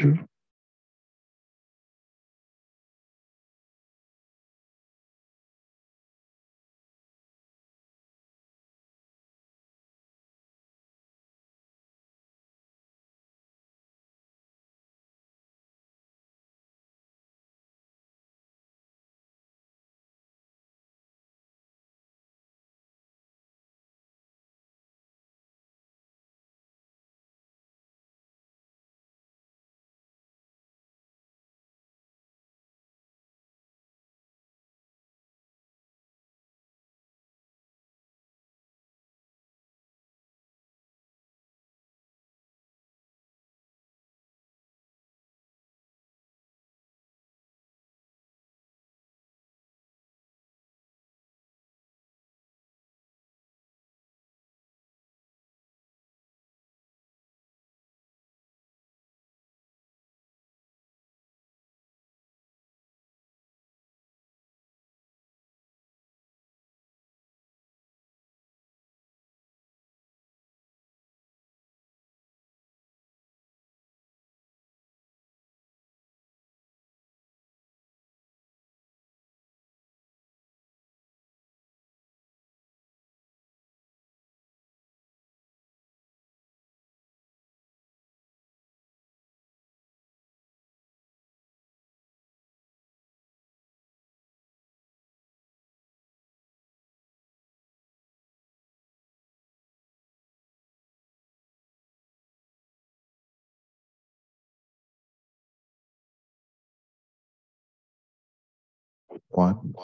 two. One.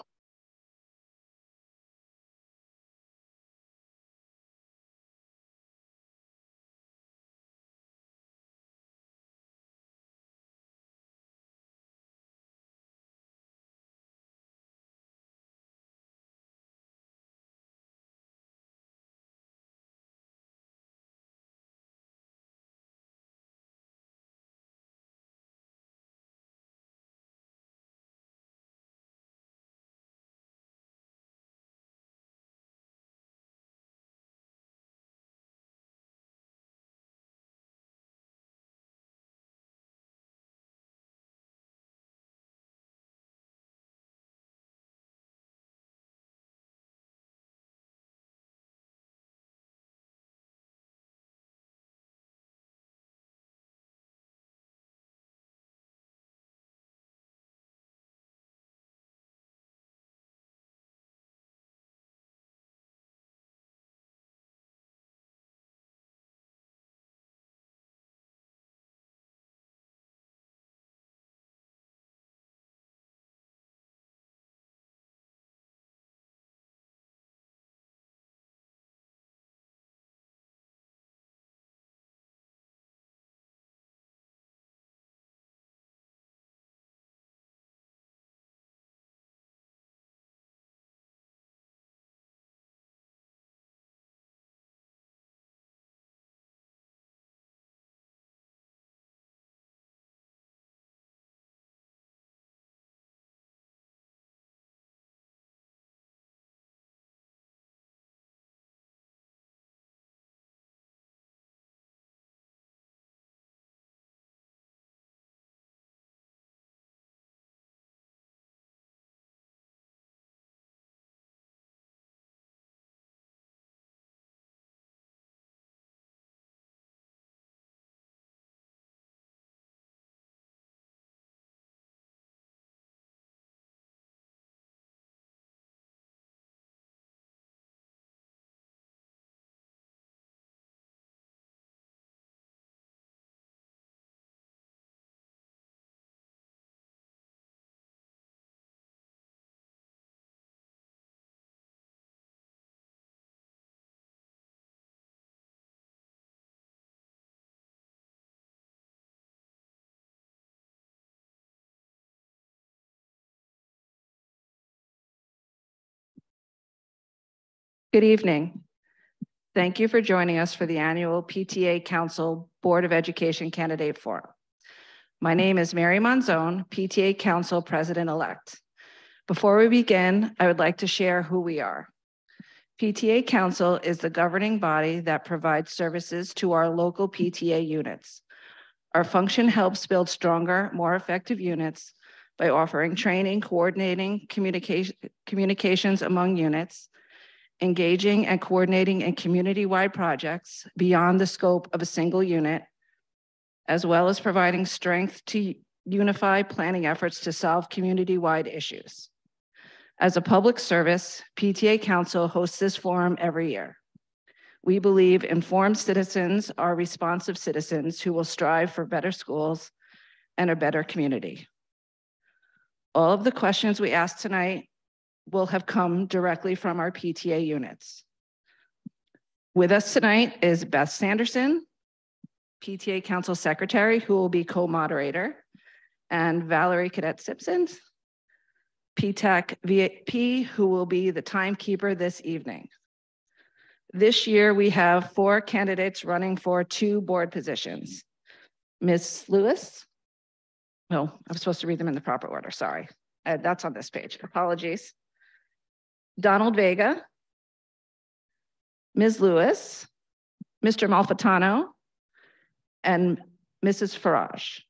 Good evening. Thank you for joining us for the annual PTA Council Board of Education Candidate Forum. My name is Mary Monzone, PTA Council President-elect. Before we begin, I would like to share who we are. PTA Council is the governing body that provides services to our local PTA units. Our function helps build stronger, more effective units by offering training, coordinating communication, communications among units, engaging and coordinating in community-wide projects beyond the scope of a single unit, as well as providing strength to unify planning efforts to solve community-wide issues. As a public service, PTA Council hosts this forum every year. We believe informed citizens are responsive citizens who will strive for better schools and a better community. All of the questions we ask tonight will have come directly from our PTA units. With us tonight is Beth Sanderson, PTA Council Secretary, who will be co-moderator, and Valerie Cadet Simpson, PTAC VIP, who will be the timekeeper this evening. This year, we have four candidates running for two board positions. Ms. Lewis, no, I'm supposed to read them in the proper order, sorry. Uh, that's on this page, apologies. Donald Vega, Ms. Lewis, Mr. Malfitano, and Mrs. Farage.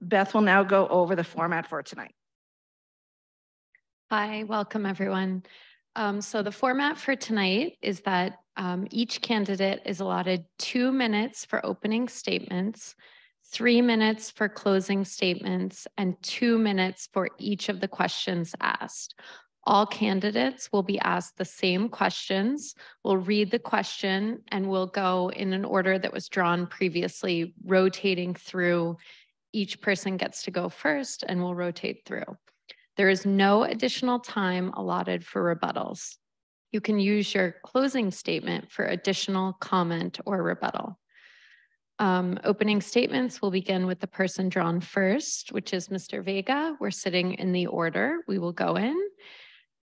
Beth will now go over the format for tonight. Hi, welcome everyone. Um, so the format for tonight is that um, each candidate is allotted two minutes for opening statements, three minutes for closing statements, and two minutes for each of the questions asked. All candidates will be asked the same questions. We'll read the question and we'll go in an order that was drawn previously, rotating through. Each person gets to go first and we'll rotate through. There is no additional time allotted for rebuttals. You can use your closing statement for additional comment or rebuttal. Um, opening statements will begin with the person drawn first, which is Mr. Vega. We're sitting in the order we will go in.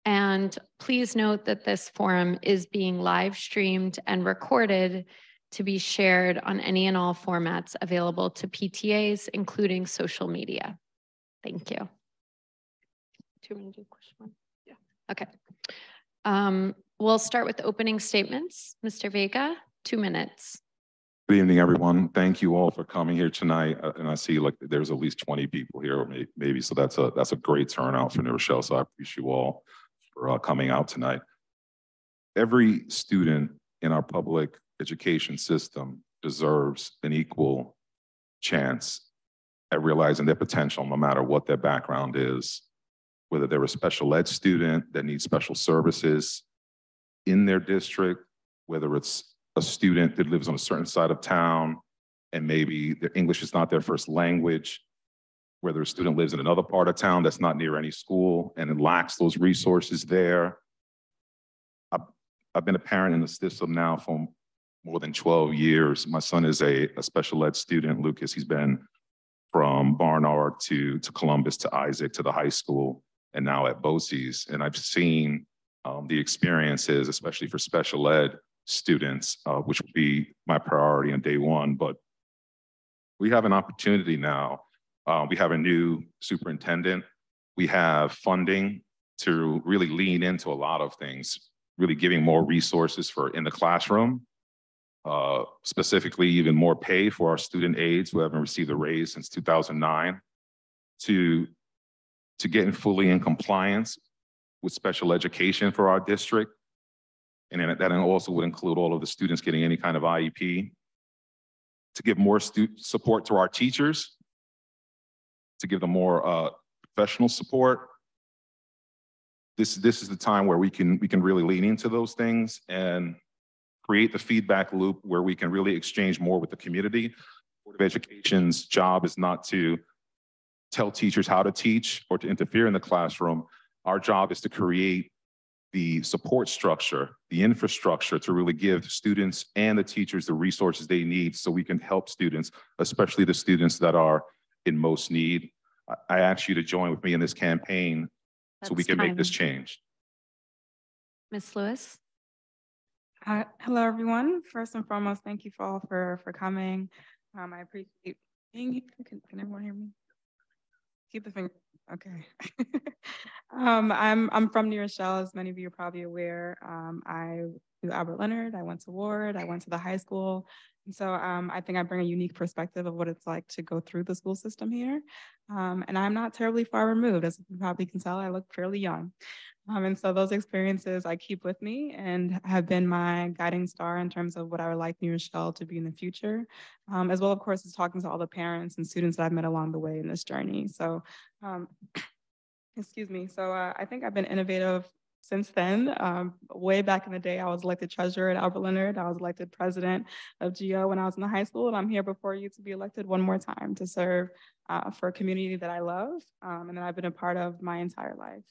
And please note that this forum is being live streamed and recorded to be shared on any and all formats available to PTAs, including social media. Thank you. Do you want to do question one? Yeah. Okay. Um, we'll start with opening statements. Mr. Vega, two minutes. Good evening, everyone. Thank you all for coming here tonight. Uh, and I see like there's at least 20 people here, maybe so that's a that's a great turnout for New Rochelle. So I appreciate you all for uh, coming out tonight. Every student in our public education system deserves an equal chance at realizing their potential, no matter what their background is whether they're a special ed student that needs special services in their district, whether it's a student that lives on a certain side of town and maybe their English is not their first language, whether a student lives in another part of town that's not near any school and it lacks those resources there. I've, I've been a parent in the system now for more than 12 years. My son is a, a special ed student, Lucas. He's been from Barnard to, to Columbus to Isaac to the high school and now at BOCES. And I've seen um, the experiences, especially for special ed students, uh, which would be my priority on day one. But we have an opportunity now. Uh, we have a new superintendent. We have funding to really lean into a lot of things, really giving more resources for in the classroom, uh, specifically even more pay for our student aides who haven't received a raise since 2009, to to getting fully in compliance with special education for our district. And then that also would include all of the students getting any kind of IEP. To give more support to our teachers, to give them more uh, professional support. This, this is the time where we can, we can really lean into those things and create the feedback loop where we can really exchange more with the community. Board of Education's job is not to tell teachers how to teach or to interfere in the classroom. Our job is to create the support structure, the infrastructure to really give students and the teachers the resources they need so we can help students, especially the students that are in most need. I ask you to join with me in this campaign so we can make this change. Ms. Lewis? Hi, hello, everyone. First and foremost, thank you for all for, for coming. Um, I appreciate being here. Can, can everyone hear me? Keep the finger. Okay. um, I'm I'm from New Rochelle, as many of you are probably aware. Um, I knew Albert Leonard. I went to Ward. I went to the high school. So um, I think I bring a unique perspective of what it's like to go through the school system here. Um, and I'm not terribly far removed. As you probably can tell, I look fairly young. Um, and so those experiences I keep with me and have been my guiding star in terms of what I would like New Rochelle to be in the future, um, as well, of course, as talking to all the parents and students that I've met along the way in this journey. So, um, excuse me. So uh, I think I've been innovative since then. Um, way back in the day, I was elected treasurer at Albert Leonard. I was elected president of GO when I was in the high school, and I'm here before you to be elected one more time to serve uh, for a community that I love um, and that I've been a part of my entire life.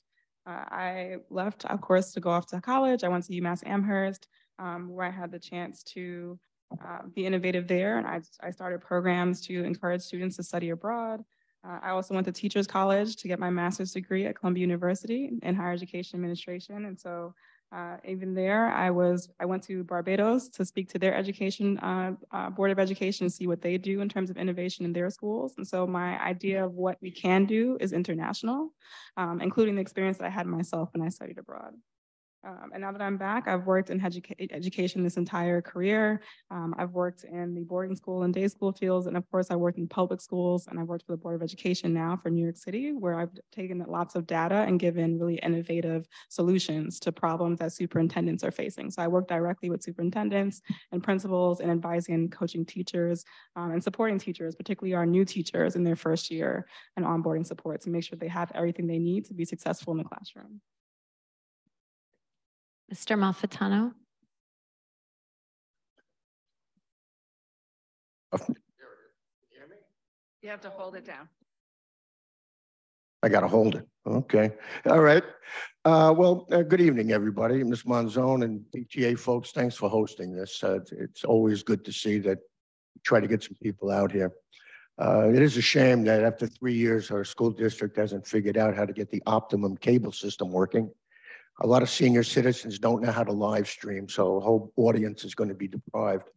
Uh, I left, of course, to go off to college. I went to UMass Amherst, um, where I had the chance to uh, be innovative there. And I, I started programs to encourage students to study abroad. Uh, I also went to Teachers College to get my master's degree at Columbia University in higher education administration. And so uh, even there, I was I went to Barbados to speak to their education uh, uh, board of education and see what they do in terms of innovation in their schools. And so my idea of what we can do is international, um, including the experience that I had myself when I studied abroad. Um, and now that I'm back, I've worked in educa education this entire career. Um, I've worked in the boarding school and day school fields. And of course, I worked in public schools and I've worked for the Board of Education now for New York City, where I've taken lots of data and given really innovative solutions to problems that superintendents are facing. So I work directly with superintendents and principals and advising and coaching teachers um, and supporting teachers, particularly our new teachers in their first year and onboarding support to make sure they have everything they need to be successful in the classroom. Mr. Malfitano? You have to hold it down. I got to hold it. Okay. All right. Uh, well, uh, good evening, everybody. Ms. Monzone and PTA folks, thanks for hosting this. Uh, it's, it's always good to see that you try to get some people out here. Uh, it is a shame that after three years, our school district hasn't figured out how to get the optimum cable system working. A lot of senior citizens don't know how to live stream, so a whole audience is going to be deprived.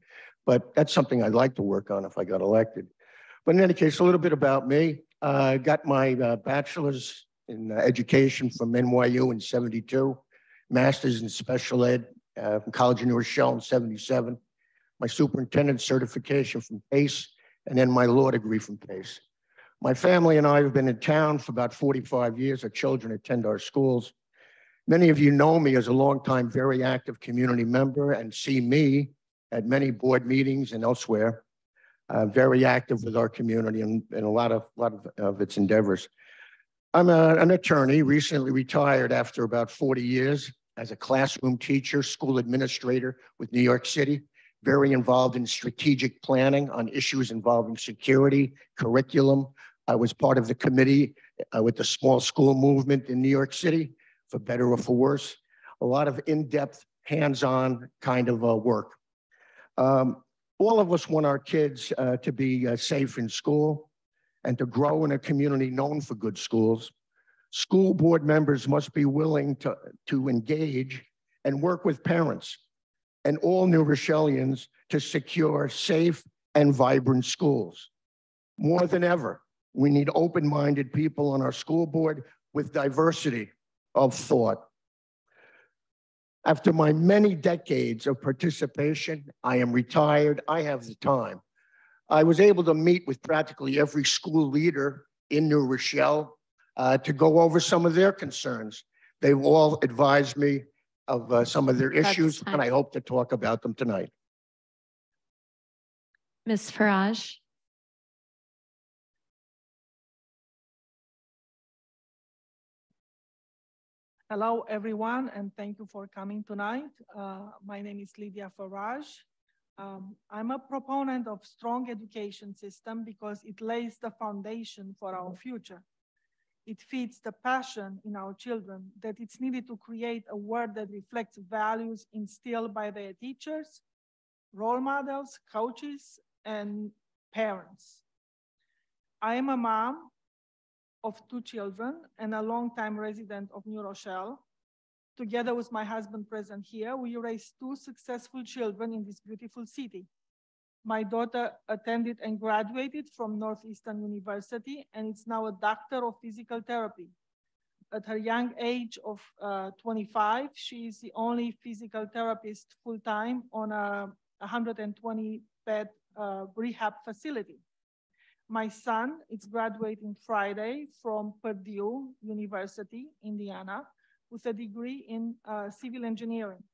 But that's something I'd like to work on if I got elected. But in any case, a little bit about me. I uh, got my uh, bachelor's in uh, education from NYU in 72, master's in special ed uh, from College of New Rochelle in 77, my superintendent certification from PACE, and then my law degree from PACE. My family and I have been in town for about 45 years. Our children attend our schools. Many of you know me as a longtime, very active community member and see me at many board meetings and elsewhere. Uh, very active with our community and, and a lot of, lot of, of its endeavors. I'm a, an attorney, recently retired after about 40 years as a classroom teacher, school administrator with New York City, very involved in strategic planning on issues involving security, curriculum. I was part of the committee uh, with the small school movement in New York City for better or for worse. A lot of in-depth, hands-on kind of uh, work. Um, all of us want our kids uh, to be uh, safe in school and to grow in a community known for good schools. School board members must be willing to, to engage and work with parents and all New Rochellians to secure safe and vibrant schools. More than ever, we need open-minded people on our school board with diversity of thought. After my many decades of participation, I am retired. I have the time. I was able to meet with practically every school leader in New Rochelle uh, to go over some of their concerns. They've all advised me of uh, some of their issues, and I hope to talk about them tonight. Ms. Farage? Hello, everyone, and thank you for coming tonight. Uh, my name is Lydia Farage. Um, I'm a proponent of strong education system because it lays the foundation for our future. It feeds the passion in our children that it's needed to create a world that reflects values instilled by their teachers, role models, coaches, and parents. I am a mom of two children and a longtime resident of New Rochelle. Together with my husband present here, we raised two successful children in this beautiful city. My daughter attended and graduated from Northeastern University and is now a doctor of physical therapy. At her young age of uh, 25, she is the only physical therapist full-time on a 120 bed uh, rehab facility. My son is graduating Friday from Purdue University, Indiana, with a degree in uh, civil engineering.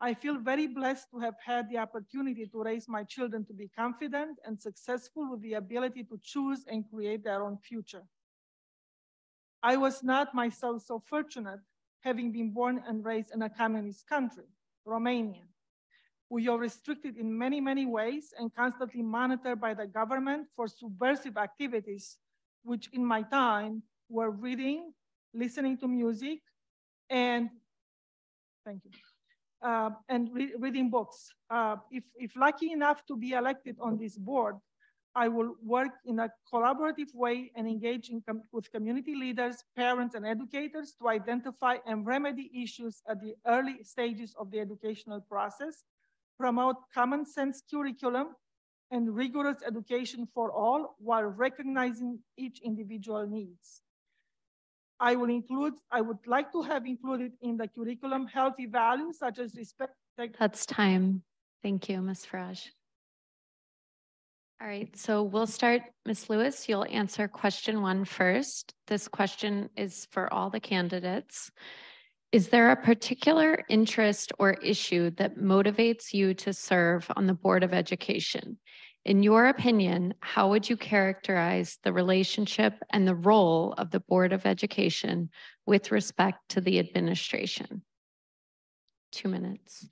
I feel very blessed to have had the opportunity to raise my children to be confident and successful with the ability to choose and create their own future. I was not myself so fortunate having been born and raised in a communist country, Romania. We are restricted in many, many ways and constantly monitored by the government for subversive activities, which in my time were reading, listening to music, and thank you, uh, and re reading books. Uh, if, if lucky enough to be elected on this board, I will work in a collaborative way and engage com with community leaders, parents, and educators to identify and remedy issues at the early stages of the educational process, promote common sense curriculum, and rigorous education for all while recognizing each individual needs. I will include, I would like to have included in the curriculum healthy values such as respect. That's time. Thank you, Ms. Farage. All right, so we'll start, Ms. Lewis, you'll answer question one first. This question is for all the candidates. Is there a particular interest or issue that motivates you to serve on the Board of Education? In your opinion, how would you characterize the relationship and the role of the Board of Education with respect to the administration? Two minutes.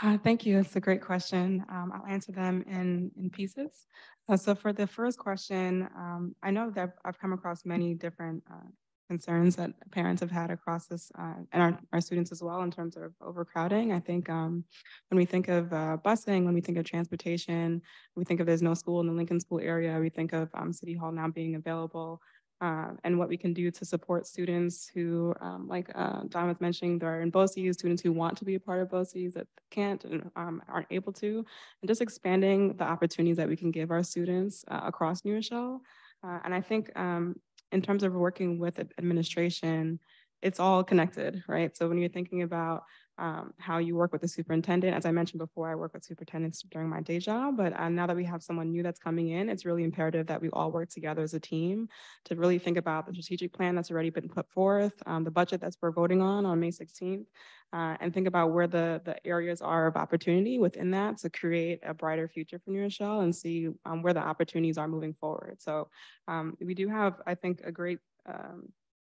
Uh, thank you. It's a great question. Um, I'll answer them in, in pieces. Uh, so for the first question, um, I know that I've come across many different uh, concerns that parents have had across this uh, and our, our students as well in terms of overcrowding. I think um, when we think of uh, busing, when we think of transportation, we think of there's no school in the Lincoln School area, we think of um, City Hall now being available uh, and what we can do to support students who, um, like uh, Don was mentioning, there are in BOCES, students who want to be a part of BOCES that can't and um, aren't able to, and just expanding the opportunities that we can give our students uh, across New Rochelle. Uh, and I think um, in terms of working with administration, it's all connected, right? So when you're thinking about um, how you work with the superintendent. As I mentioned before, I work with superintendents during my day job, but uh, now that we have someone new that's coming in, it's really imperative that we all work together as a team to really think about the strategic plan that's already been put forth, um, the budget that's we're voting on on May 16th, uh, and think about where the, the areas are of opportunity within that to create a brighter future for New Rochelle and see um, where the opportunities are moving forward. So um, we do have, I think, a great um,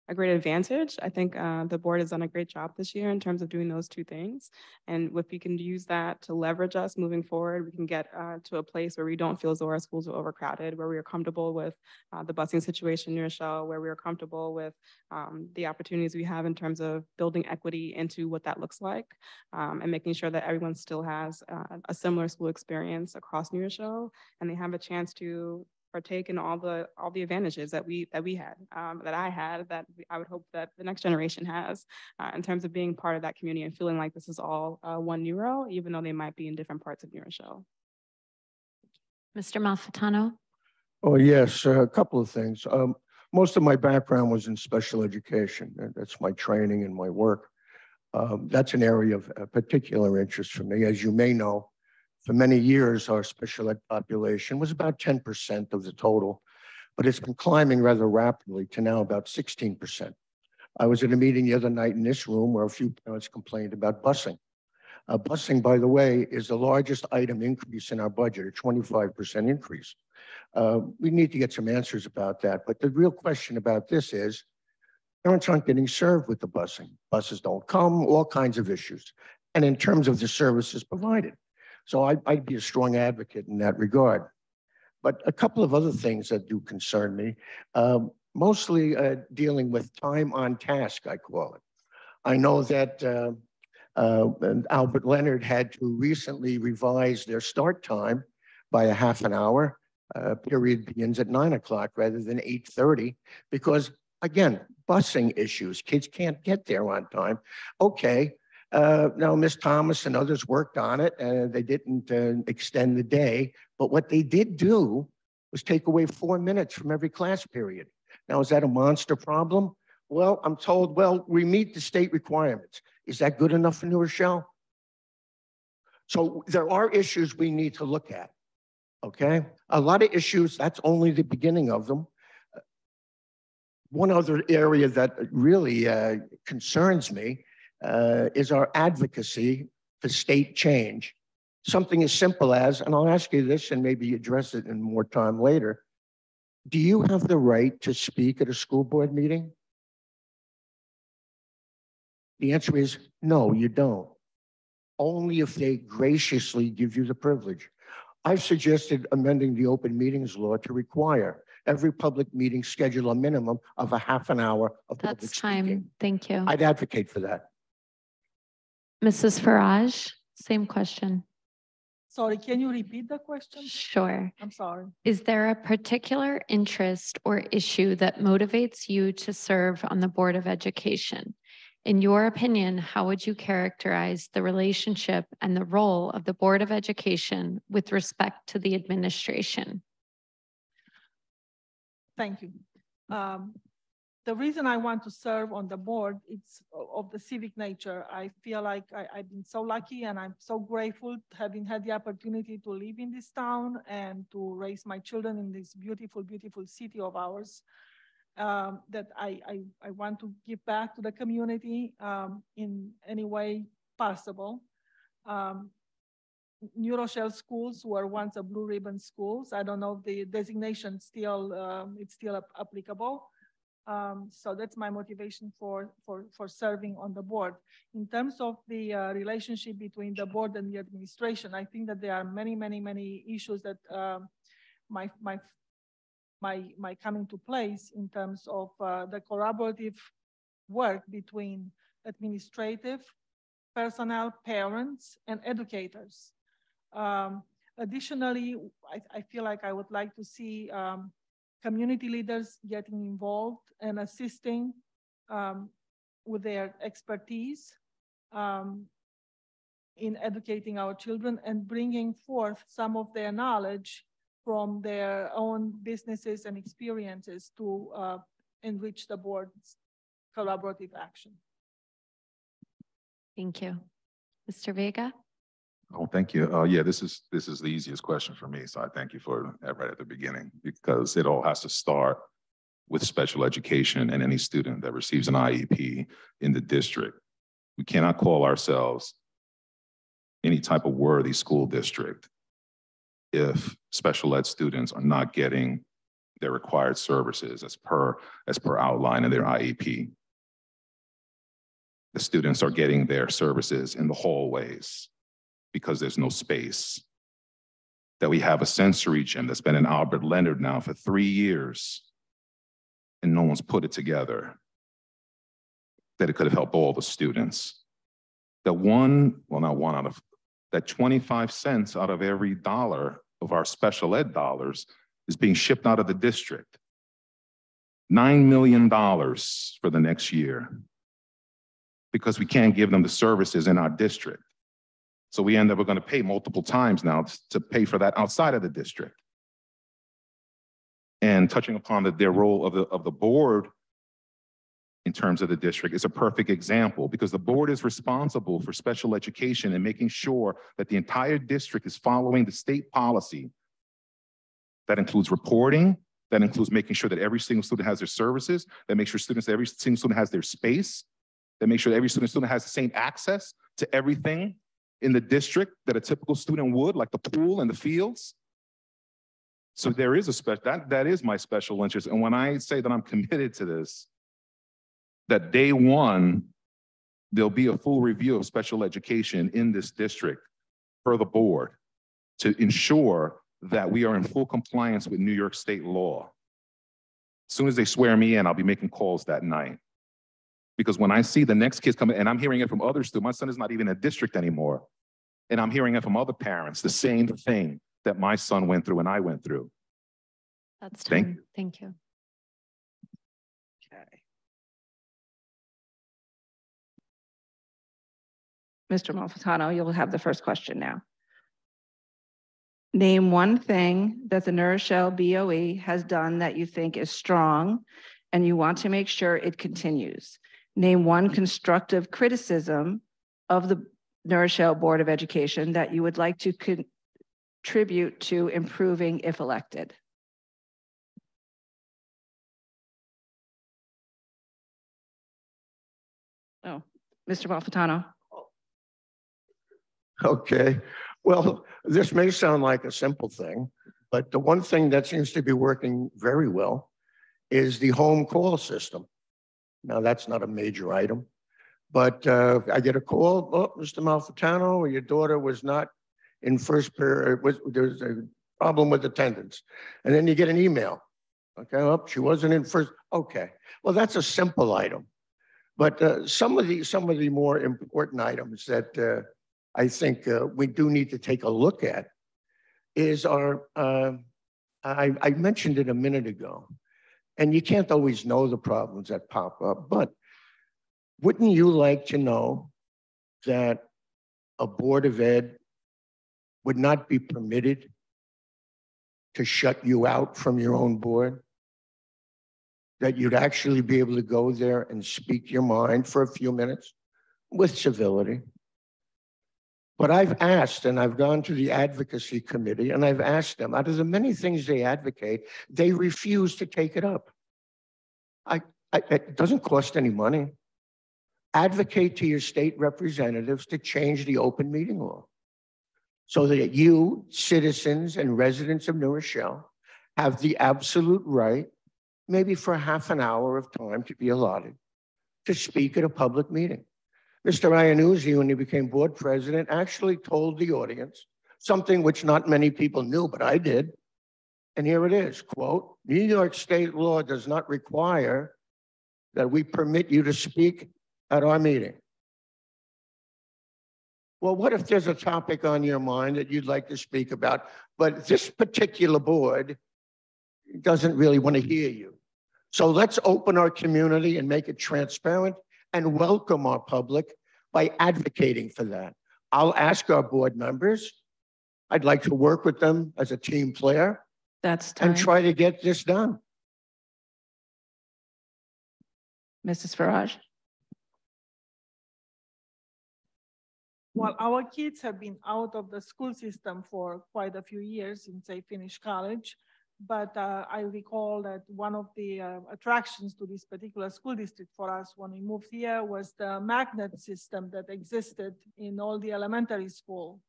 a great advantage. I think uh, the board has done a great job this year in terms of doing those two things. And if we can use that to leverage us moving forward, we can get uh, to a place where we don't feel as though our schools are overcrowded, where we are comfortable with uh, the busing situation New Rochelle, where we are comfortable with um, the opportunities we have in terms of building equity into what that looks like um, and making sure that everyone still has uh, a similar school experience across New Rochelle and they have a chance to partake in all the all the advantages that we that we had um, that I had that I would hope that the next generation has uh, in terms of being part of that community and feeling like this is all uh, one New Ro, even though they might be in different parts of New Rochelle. Mr. Malfitano. Oh yes, uh, a couple of things. Um, most of my background was in special education. That's my training and my work. Um, that's an area of particular interest for me. As you may know, for many years, our special ed population was about 10% of the total, but it's been climbing rather rapidly to now about 16%. I was at a meeting the other night in this room where a few parents complained about busing. Uh, busing, by the way, is the largest item increase in our budget, a 25% increase. Uh, we need to get some answers about that. But the real question about this is parents aren't getting served with the busing. Buses don't come, all kinds of issues. And in terms of the services provided, so I, I'd be a strong advocate in that regard. But a couple of other things that do concern me, um, mostly uh, dealing with time on task, I call it. I know that uh, uh, Albert Leonard had to recently revise their start time by a half an hour. Uh, period begins at nine o'clock rather than 8.30 because, again, busing issues. Kids can't get there on time. Okay, uh, now, Ms. Thomas and others worked on it, and they didn't uh, extend the day. But what they did do was take away four minutes from every class period. Now, is that a monster problem? Well, I'm told, well, we meet the state requirements. Is that good enough for New Rochelle? So there are issues we need to look at. Okay? A lot of issues, that's only the beginning of them. One other area that really uh, concerns me uh, is our advocacy for state change. Something as simple as, and I'll ask you this and maybe address it in more time later. Do you have the right to speak at a school board meeting? The answer is no, you don't. Only if they graciously give you the privilege. I've suggested amending the open meetings law to require every public meeting schedule a minimum of a half an hour of public That's speaking. time. Thank you. I'd advocate for that. Mrs. Farage, same question. Sorry, can you repeat the question? Sure. I'm sorry. Is there a particular interest or issue that motivates you to serve on the Board of Education? In your opinion, how would you characterize the relationship and the role of the Board of Education with respect to the administration? Thank you. Um, the reason I want to serve on the board, it's of the civic nature. I feel like I, I've been so lucky and I'm so grateful having had the opportunity to live in this town and to raise my children in this beautiful, beautiful city of ours. Um, that I, I, I want to give back to the community um, in any way possible. Um, Rochelle schools were once a blue ribbon schools. I don't know if the designation still, um, it's still ap- applicable. Um, so that's my motivation for, for, for serving on the board. In terms of the uh, relationship between the board and the administration, I think that there are many, many, many issues that um, my, my, my, my coming to place in terms of uh, the collaborative work between administrative, personnel, parents, and educators. Um, additionally, I, I feel like I would like to see um, community leaders getting involved and assisting um, with their expertise um, in educating our children and bringing forth some of their knowledge from their own businesses and experiences to uh, enrich the board's collaborative action. Thank you. Mr. Vega? Oh, thank you. Uh, yeah, this is, this is the easiest question for me. So I thank you for that right at the beginning because it all has to start with special education and any student that receives an IEP in the district. We cannot call ourselves any type of worthy school district if special ed students are not getting their required services as per, as per outline in their IEP. The students are getting their services in the hallways, because there's no space. That we have a sensory gym that's been in Albert Leonard now for three years and no one's put it together. That it could have helped all the students. That one, well, not one out of, that 25 cents out of every dollar of our special ed dollars is being shipped out of the district. $9 million for the next year because we can't give them the services in our district. So we end up, we're going to pay multiple times now to pay for that outside of the district. And touching upon the, their role of the, of the board in terms of the district is a perfect example because the board is responsible for special education and making sure that the entire district is following the state policy. That includes reporting, that includes making sure that every single student has their services, that makes sure students, every single student has their space, that makes sure every student, student has the same access to everything in the district that a typical student would, like the pool and the fields. So there is a special, that, that is my special interest. And when I say that I'm committed to this, that day one, there'll be a full review of special education in this district per the board to ensure that we are in full compliance with New York state law. As soon as they swear me in, I'll be making calls that night. Because when I see the next kids coming, and I'm hearing it from other students, my son is not even in a district anymore. And I'm hearing it from other parents, the same thing that my son went through and I went through. That's Thank time. Thank you. Okay. Mr. Malfitano, you'll have the first question now. Name one thing that the New Rochelle BOE has done that you think is strong and you want to make sure it continues. Name one constructive criticism of the New Rochelle Board of Education that you would like to contribute to improving if elected? Oh, Mr. Malfitano. Okay, well, this may sound like a simple thing, but the one thing that seems to be working very well is the home call system. Now, that's not a major item, but uh, I get a call, oh, Mr. Malfitano, your daughter was not in first period, was, there's a problem with attendance. And then you get an email. Okay, oh, she wasn't in first, okay. Well, that's a simple item. But uh, some of the some of the more important items that uh, I think uh, we do need to take a look at is our. Uh, I, I mentioned it a minute ago, and you can't always know the problems that pop up. But wouldn't you like to know that a board of ed would not be permitted to shut you out from your own board? that you'd actually be able to go there and speak your mind for a few minutes with civility. But I've asked, and I've gone to the advocacy committee, and I've asked them, out of the many things they advocate, they refuse to take it up. I, I, it doesn't cost any money. Advocate to your state representatives to change the open meeting law so that you, citizens and residents of New Rochelle, have the absolute right maybe for half an hour of time to be allotted to speak at a public meeting. Mr. Iannuzzi, when he became board president, actually told the audience something which not many people knew, but I did. And here it is, quote, New York state law does not require that we permit you to speak at our meeting. Well, what if there's a topic on your mind that you'd like to speak about, but this particular board doesn't really want to hear you. So let's open our community and make it transparent and welcome our public by advocating for that. I'll ask our board members. I'd like to work with them as a team player That's time. and try to get this done. Mrs. Farage? Well, our kids have been out of the school system for quite a few years since they finished college. But uh, I recall that one of the uh, attractions to this particular school district for us when we moved here was the magnet system that existed in all the elementary school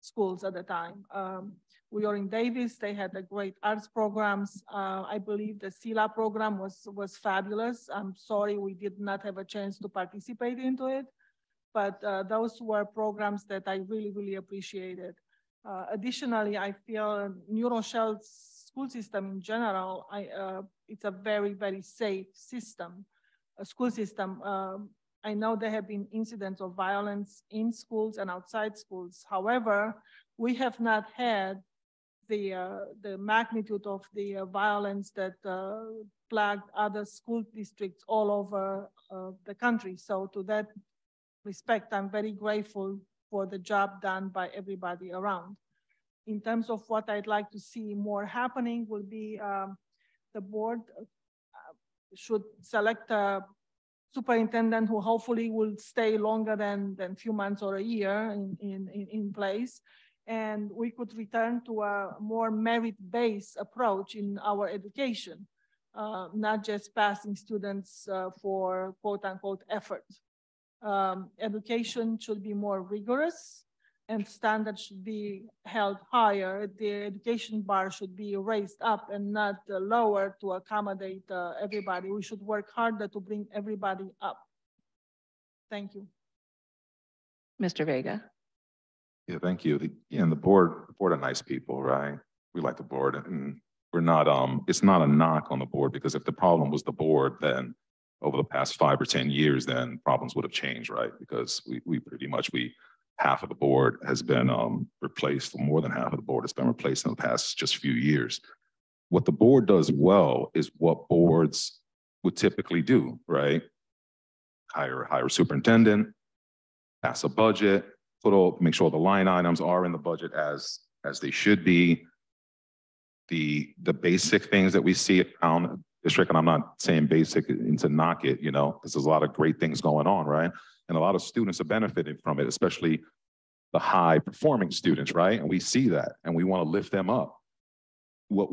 schools at the time. Um, we were in Davis, they had the great arts programs. Uh, I believe the SELA program was, was fabulous. I'm sorry we did not have a chance to participate into it, but uh, those were programs that I really, really appreciated. Uh, additionally, I feel New Rochelle's school system in general, I, uh, it's a very, very safe system, a school system. Um, I know there have been incidents of violence in schools and outside schools. However, we have not had the, uh, the magnitude of the uh, violence that uh, plagued other school districts all over uh, the country. So to that respect, I'm very grateful for the job done by everybody around in terms of what I'd like to see more happening will be um, the board uh, should select a superintendent who hopefully will stay longer than than few months or a year in, in, in place. And we could return to a more merit-based approach in our education, uh, not just passing students uh, for quote unquote effort. Um, education should be more rigorous and standards should be held higher. The education bar should be raised up and not uh, lower to accommodate uh, everybody. We should work harder to bring everybody up. Thank you. Mr. Vega? Yeah, thank you. The, yeah, and the board, the board are nice people, right? We like the board and we're not, um, it's not a knock on the board because if the problem was the board, then over the past five or 10 years, then problems would have changed, right? Because we, we pretty much, we half of the board has been um, replaced, more than half of the board has been replaced in the past just few years. What the board does well is what boards would typically do, right? Hire, hire a superintendent, pass a budget, put all, make sure the line items are in the budget as, as they should be. The, the basic things that we see around district, and I'm not saying basic and to knock it, you know, because there's a lot of great things going on, right? And a lot of students are benefiting from it, especially the high performing students, right? And we see that and we want to lift them up. What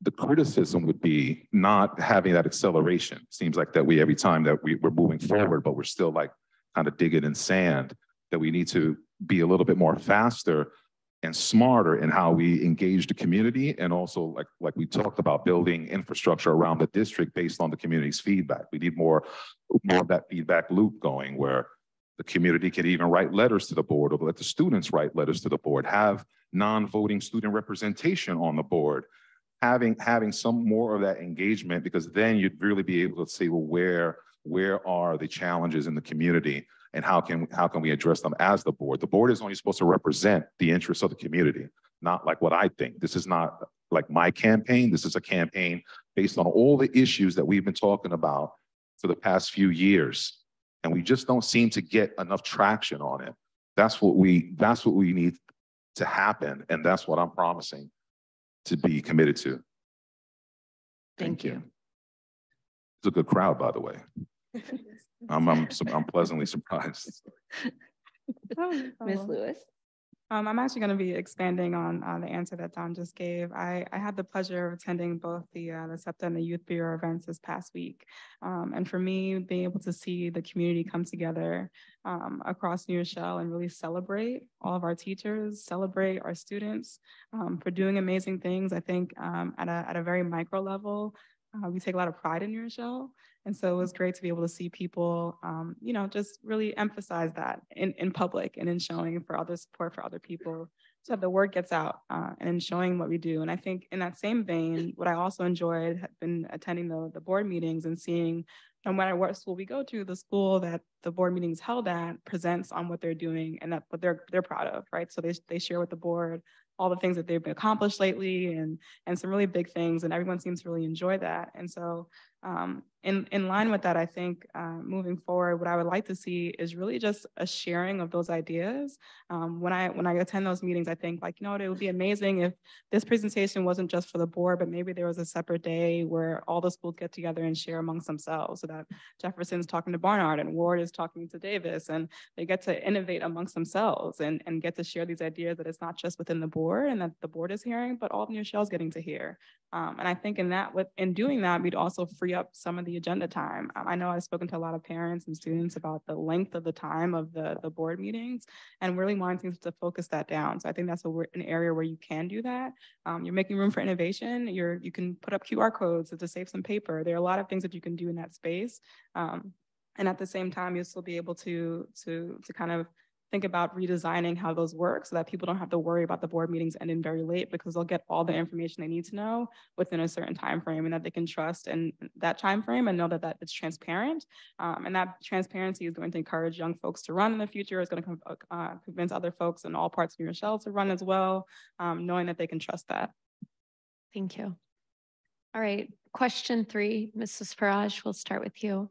the criticism would be not having that acceleration. Seems like that we, every time that we, we're moving forward, but we're still like kind of digging in sand, that we need to be a little bit more faster and smarter in how we engage the community and also like like we talked about building infrastructure around the district based on the community's feedback. We need more more of that feedback loop going where the community can even write letters to the board or let the students write letters to the board, have non-voting student representation on the board, having having some more of that engagement because then you'd really be able to say, well, where where are the challenges in the community and how can how can we address them as the board? The board is only supposed to represent the interests of the community, not like what I think. This is not like my campaign. This is a campaign based on all the issues that we've been talking about for the past few years, and we just don't seem to get enough traction on it. That's what we that's what we need to happen, and that's what I'm promising to be committed to. Thank you. It's a good crowd, by the way. I'm I'm, I'm pleasantly surprised. Oh, Ms. Lewis? Um, I'm actually going to be expanding on uh, the answer that Don just gave. I, I had the pleasure of attending both the uh, the SEPTA and the Youth Bureau events this past week. Um, and for me, being able to see the community come together um, across New Rochelle and really celebrate all of our teachers, celebrate our students um, for doing amazing things. I think um, at a at a very micro level, uh, we take a lot of pride in New Rochelle. And so it was great to be able to see people, um, you know, just really emphasize that in, in public and in showing for other support for other people so that the word gets out uh, and in showing what we do. And I think in that same vein, what I also enjoyed had been attending the, the board meetings and seeing no matter what school we go to, the school that the board meetings held at presents on what they're doing and that what they're they're proud of, right? So they, they share with the board all the things that they've accomplished lately and and some really big things and everyone seems to really enjoy that. And so um, in, in line with that, I think uh, moving forward, what I would like to see is really just a sharing of those ideas. Um, when I when I attend those meetings, I think like, you know what, it would be amazing if this presentation wasn't just for the board, but maybe there was a separate day where all the schools get together and share amongst themselves so that Jefferson's talking to Barnard and Ward is talking to Davis and they get to innovate amongst themselves and, and get to share these ideas that it's not just within the board and that the board is hearing, but all of New Rochelle's getting to hear. Um, and I think in that, with in doing that, we'd also free up some of the agenda time. Um, I know I've spoken to a lot of parents and students about the length of the time of the, the board meetings and really wanting to focus that down. So I think that's a, an area where you can do that. Um, you're making room for innovation. You're, you can put up QR codes to save some paper. There are a lot of things that you can do in that space. Um, and at the same time, you'll still be able to, to, to kind of think about redesigning how those work so that people don't have to worry about the board meetings ending very late because they'll get all the information they need to know within a certain time frame and that they can trust in that time frame and know that, that it's transparent. Um, and that transparency is going to encourage young folks to run in the future. It's going to uh, convince other folks in all parts of New Rochelle to run as well, um, knowing that they can trust that. Thank you. All right, question three, Mrs. Farage, we'll start with you.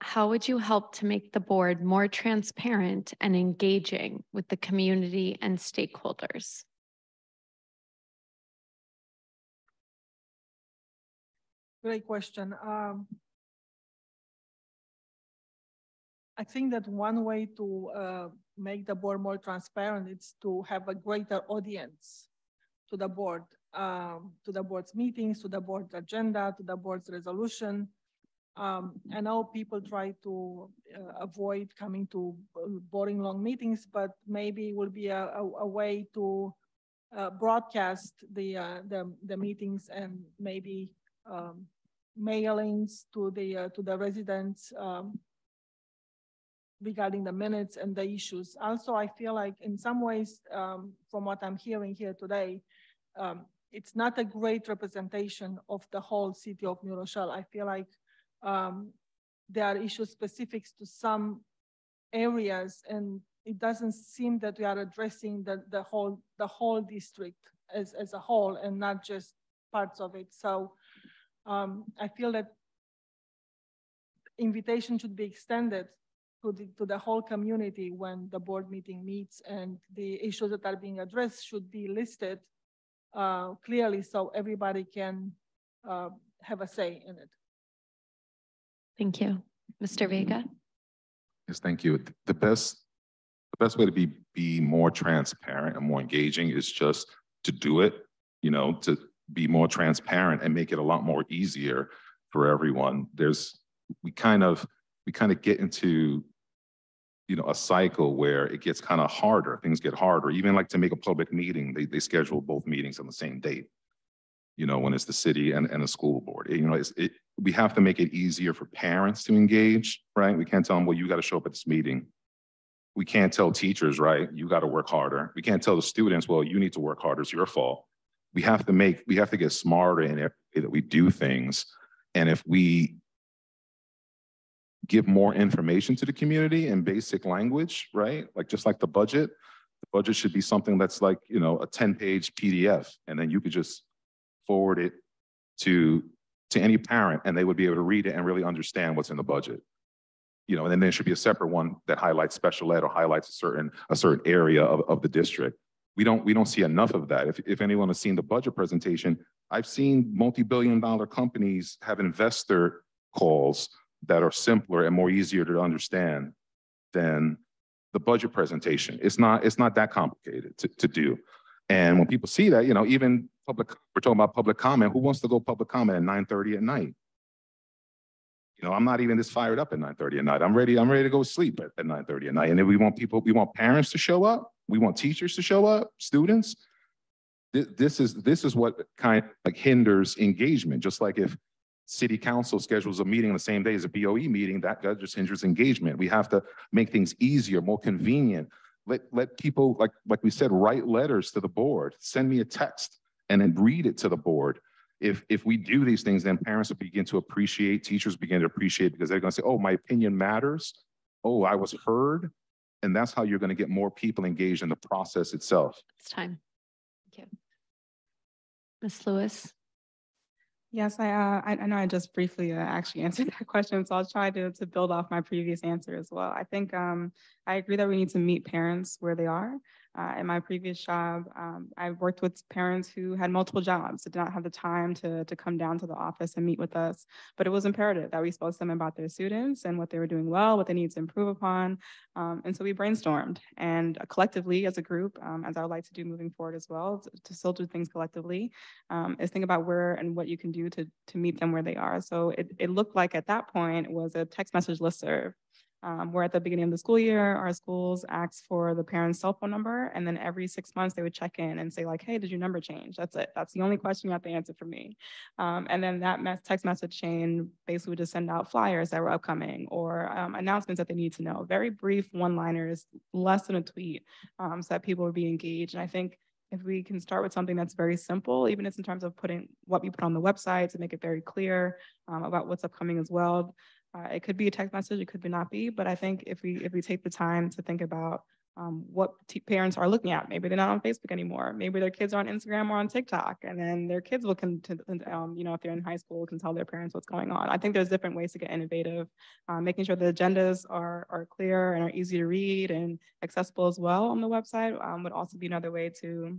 How would you help to make the board more transparent and engaging with the community and stakeholders? Great question. Um, I think that one way to uh, make the board more transparent is to have a greater audience to the board, um, to the board's meetings, to the board's agenda, to the board's resolution. Um, I know people try to uh, avoid coming to boring long meetings, but maybe it will be a, a, a way to uh, broadcast the, uh, the, the meetings and maybe um, mailings to the, uh, to the residents um, regarding the minutes and the issues. Also, I feel like in some ways, um, from what I'm hearing here today, um, it's not a great representation of the whole city of New Rochelle. I feel like um, there are issues specifics to some areas and it doesn't seem that we are addressing the, the whole the whole district as, as a whole and not just parts of it. So um, I feel that invitation should be extended to the, to the whole community when the board meeting meets and the issues that are being addressed should be listed uh, clearly so everybody can uh, have a say in it. Thank you. Mr. Mm-hmm. Vega? Yes, thank you. The best, the best way to be, be more transparent and more engaging is just to do it, you know, to be more transparent and make it a lot more easier for everyone. There's, we kind of, we kind of get into, you know, a cycle where it gets kind of harder, things get harder. Even like to make a public meeting, they, they schedule both meetings on the same date. You know, when it's the city and, and the school board, you know, it's, it, we have to make it easier for parents to engage, right? We can't tell them, well, you got to show up at this meeting. We can't tell teachers, right? You got to work harder. We can't tell the students, well, you need to work harder. It's your fault. We have to make, we have to get smarter in every way that we do things. And if we give more information to the community in basic language, right? Like just like the budget, the budget should be something that's like, you know, a 10 page PDF. And then you could just forward it to, to any parent and they would be able to read it and really understand what's in the budget you know, and then there should be a separate one that highlights special ed or highlights a certain a certain area of, of the district. We don't we don't see enough of that. If if anyone has seen the budget presentation, I've seen multi-billion dollar companies have investor calls that are simpler and more easier to understand than the budget presentation. It's not it's not that complicated to, to do. And when people see that, you know, even public, we're talking about public comment. Who wants to go public comment at 9:30 at night? You know, I'm not even this fired up at 9:30 at night. I'm ready. I'm ready to go to sleep at, at 9:30 at night. And we want people, we want parents to show up. We want teachers to show up, students. This, this is this is what kind of like hinders engagement. Just like if city council schedules a meeting on the same day as a BOE meeting, that, that just hinders engagement. We have to make things easier, more convenient. Let let people like like we said, write letters to the board. Send me a text and then read it to the board if if we do these things, then parents will begin to appreciate, teachers begin to appreciate because they're going to say, "Oh, my opinion matters. Oh, I was heard," and that's how you're going to get more people engaged in the process itself. It's time. Thank you. Ms. Lewis. Yes, I, uh, I, I know I just briefly uh, actually answered that question, so I'll try to, to build off my previous answer as well. I think um, I agree that we need to meet parents where they are. Uh, in my previous job, um, I worked with parents who had multiple jobs, did not have the time to, to come down to the office and meet with us. But it was imperative that we spoke to them about their students and what they were doing well, what they need to improve upon. Um, and so we brainstormed and collectively as a group, um, as I would like to do moving forward as well, to, to still do things collectively, um, is think about where and what you can do to, to meet them where they are. So it, it looked like at that point was a text message listserv um, where at the beginning of the school year, our schools ask for the parent's cell phone number, and then every six months they would check in and say like, "Hey, did your number change?" That's it. That's the only question you have to answer for me. Um, and then that text message chain basically would just send out flyers that were upcoming or um, announcements that they need to know. Very brief one-liners, less than a tweet, um, so that people would be engaged. And I think if we can start with something that's very simple, even if it's in terms of putting what we put on the website to make it very clear um, about what's upcoming as well, uh, it could be a text message, it could be not be, but I think if we if we take the time to think about um, what parents are looking at, maybe they're not on Facebook anymore, maybe their kids are on Instagram or on TikTok, and then their kids will can, um, you know, if they're in high school, can tell their parents what's going on. I think there's different ways to get innovative, uh, making sure the agendas are are clear and are easy to read and accessible as well on the website um, would also be another way to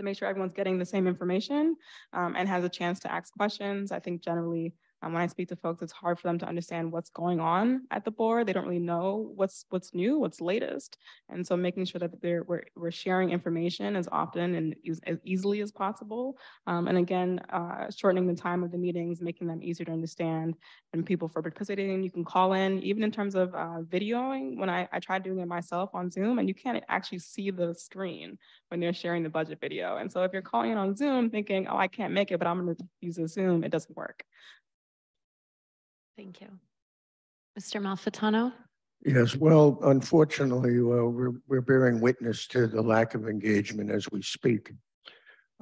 to make sure everyone's getting the same information um, and has a chance to ask questions. I think generally um, when I speak to folks, it's hard for them to understand what's going on at the board. They don't really know what's what's new, what's latest. And so making sure that they're, we're, we're sharing information as often and as, as easily as possible. Um, and again, uh, shortening the time of the meetings, making them easier to understand and people for participating. You can call in, even in terms of uh, videoing. When I, I tried doing it myself on Zoom and you can't actually see the screen when they're sharing the budget video. And so if you're calling in on Zoom thinking, oh, I can't make it, but I'm gonna use a Zoom, it doesn't work. Thank you. Mr. Malfitano? Yes, well, unfortunately, uh, we're, we're bearing witness to the lack of engagement as we speak.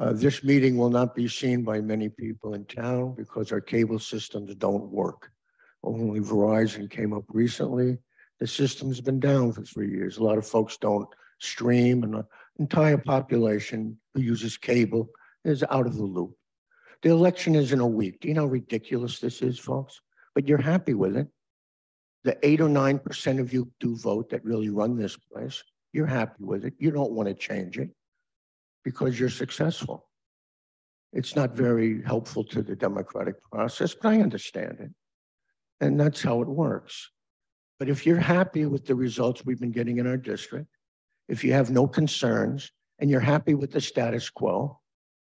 Uh, this meeting will not be seen by many people in town because our cable systems don't work. Only Verizon came up recently. The system's been down for three years. A lot of folks don't stream and the entire population who uses cable is out of the loop. The election is in a week. Do you know how ridiculous this is, folks? But you're happy with it. The eight or 9% of you do vote that really run this place. You're happy with it. You don't want to change it because you're successful. It's not very helpful to the democratic process, but I understand it. And that's how it works. But if you're happy with the results we've been getting in our district, if you have no concerns and you're happy with the status quo,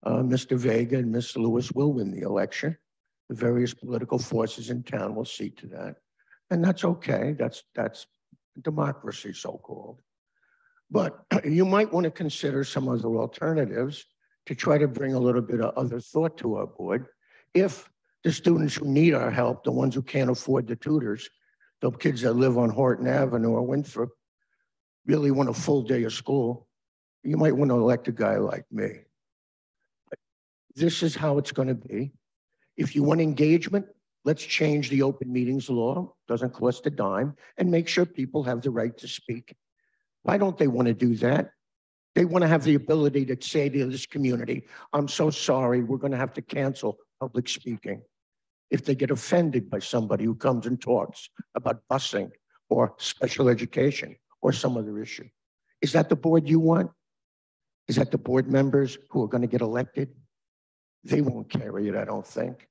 uh, Mr. Vega and Ms. Lewis will win the election. The various political forces in town will see to that. And that's okay. That's, that's democracy, so-called. But you might want to consider some other alternatives to try to bring a little bit of other thought to our board. If the students who need our help, the ones who can't afford the tutors, the kids that live on Horton Avenue or Winthrop, really want a full day of school, you might want to elect a guy like me. This is how it's going to be. If you want engagement, let's change the open meetings law, doesn't cost a dime, and make sure people have the right to speak. Why don't they want to do that? They want to have the ability to say to this community, I'm so sorry, we're going to have to cancel public speaking. If they get offended by somebody who comes and talks about busing or special education or some other issue. Is that the board you want? Is that the board members who are going to get elected? They won't carry it, I don't think.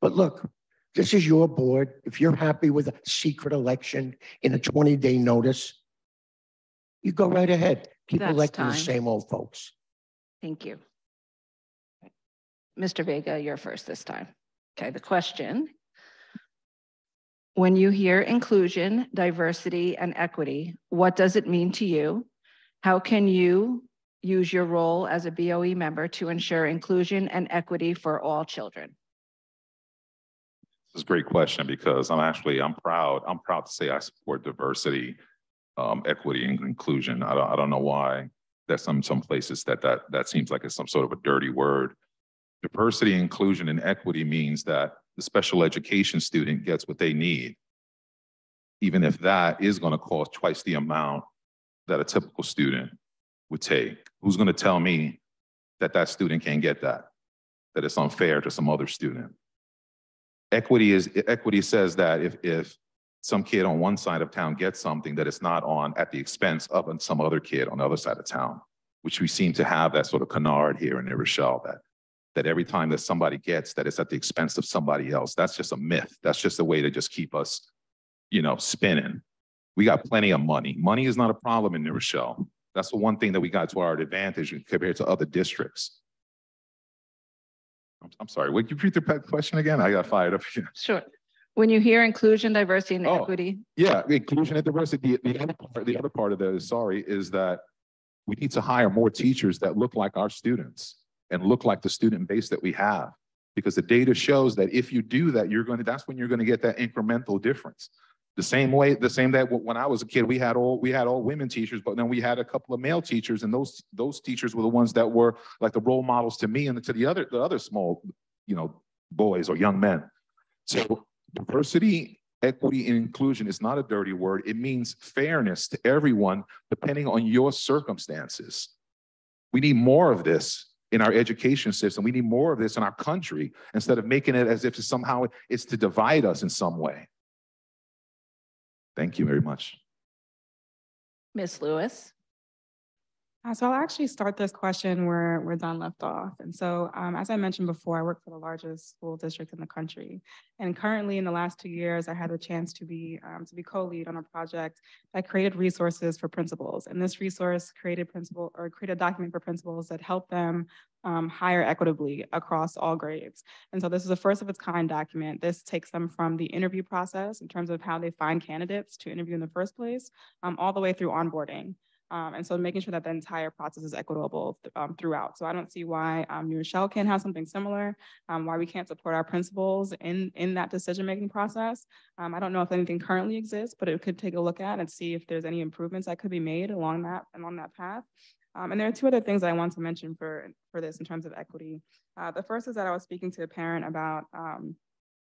But look, this is your board. If you're happy with a secret election in a 20 day notice, you go right ahead. Keep That's electing the same old folks. Thank you. Mr. Vega, you're first this time. Okay, the question. When you hear inclusion, diversity, and equity, what does it mean to you? How can you use your role as a BOE member to ensure inclusion and equity for all children? Is a great question because I'm actually, I'm proud, I'm proud to say I support diversity, um, equity and inclusion. I don't, I don't know why there's some, some places that, that, that seems like it's some sort of a dirty word. Diversity, inclusion, and equity means that the special education student gets what they need. Even if that is going to cost twice the amount that a typical student would take. Who's going to tell me that that student can't get that? That it's unfair to some other student? Equity is, equity says that if, if some kid on one side of town gets something that it's not on at the expense of some other kid on the other side of town, which we seem to have that sort of canard here in New Rochelle that, that every time that somebody gets that it's at the expense of somebody else. That's just a myth. That's just a way to just keep us, you know, spinning. We got plenty of money. Money is not a problem in New Rochelle. That's the one thing that we got to our advantage compared to other districts. I'm, I'm sorry, would you repeat the question again? I got fired up again. Sure. When you hear inclusion, diversity, and Oh. equity, Yeah, inclusion and diversity. The, the other part, the other part of that, sorry, is that we need to hire more teachers that look like our students and look like the student base that we have. Because the data shows that if you do that, you're going to, that's when you're going to get that incremental difference. The same way, the same that when I was a kid, we had all, we had all women teachers, but then we had a couple of male teachers and those, those teachers were the ones that were like the role models to me and to the other, the other small, you know, boys or young men. So diversity, equity, and inclusion is not a dirty word. It means fairness to everyone, depending on your circumstances. We need more of this in our education system. We need more of this in our country instead of making it as if somehow it's to divide us in some way. Thank you very much. Ms. Lewis. Uh, so I'll actually start this question where, where Don left off. And so, um, as I mentioned before, I work for the largest school district in the country. And currently, in the last two years, I had the chance to be um, to be co-lead on a project that created resources for principals. And this resource created principal or created a document for principals that help them um, hire equitably across all grades. And so this is a first of its kind document. This takes them from the interview process in terms of how they find candidates to interview in the first place, um, all the way through onboarding. Um, and so making sure that the entire process is equitable th- um, throughout. So I don't see why um, New Rochelle can't have something similar, um, why we can't support our principals in, in that decision-making process. Um, I don't know if anything currently exists, but it could take a look at and see if there's any improvements that could be made along that, along that path. Um, and there are two other things I want to mention for, for this in terms of equity. Uh, the first is that I was speaking to a parent about um,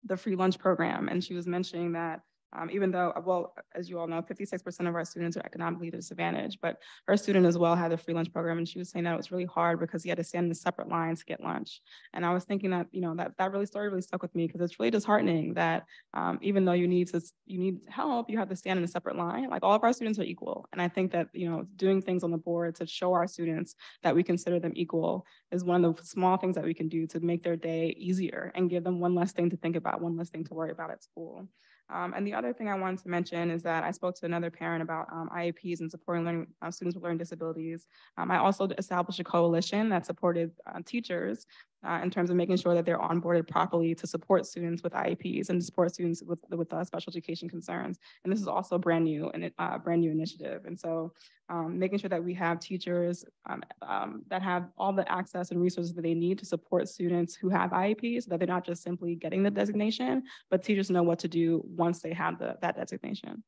the free lunch program, and she was mentioning that um, even though, well, as you all know, 56% of our students are economically disadvantaged, but her student as well had a free lunch program, and she was saying that it was really hard because he had to stand in a separate line to get lunch. And I was thinking that, you know, that that really story really stuck with me because it's really disheartening that um, even though you need to you need help, you have to stand in a separate line. Like all of our students are equal, and I think that you know doing things on the board to show our students that we consider them equal is one of the small things that we can do to make their day easier and give them one less thing to think about, one less thing to worry about at school. Um, and the other thing I wanted to mention is that I spoke to another parent about um, IEPs and supporting learning uh, students with learning disabilities. Um, I also established a coalition that supported uh, teachers uh, in terms of making sure that they're onboarded properly to support students with IEPs and to support students with, with uh, special education concerns. And this is also brand new and uh, brand new initiative. And so um, making sure that we have teachers um, um, that have all the access and resources that they need to support students who have IEPs so that they're not just simply getting the designation, but teachers know what to do once they have the, that designation.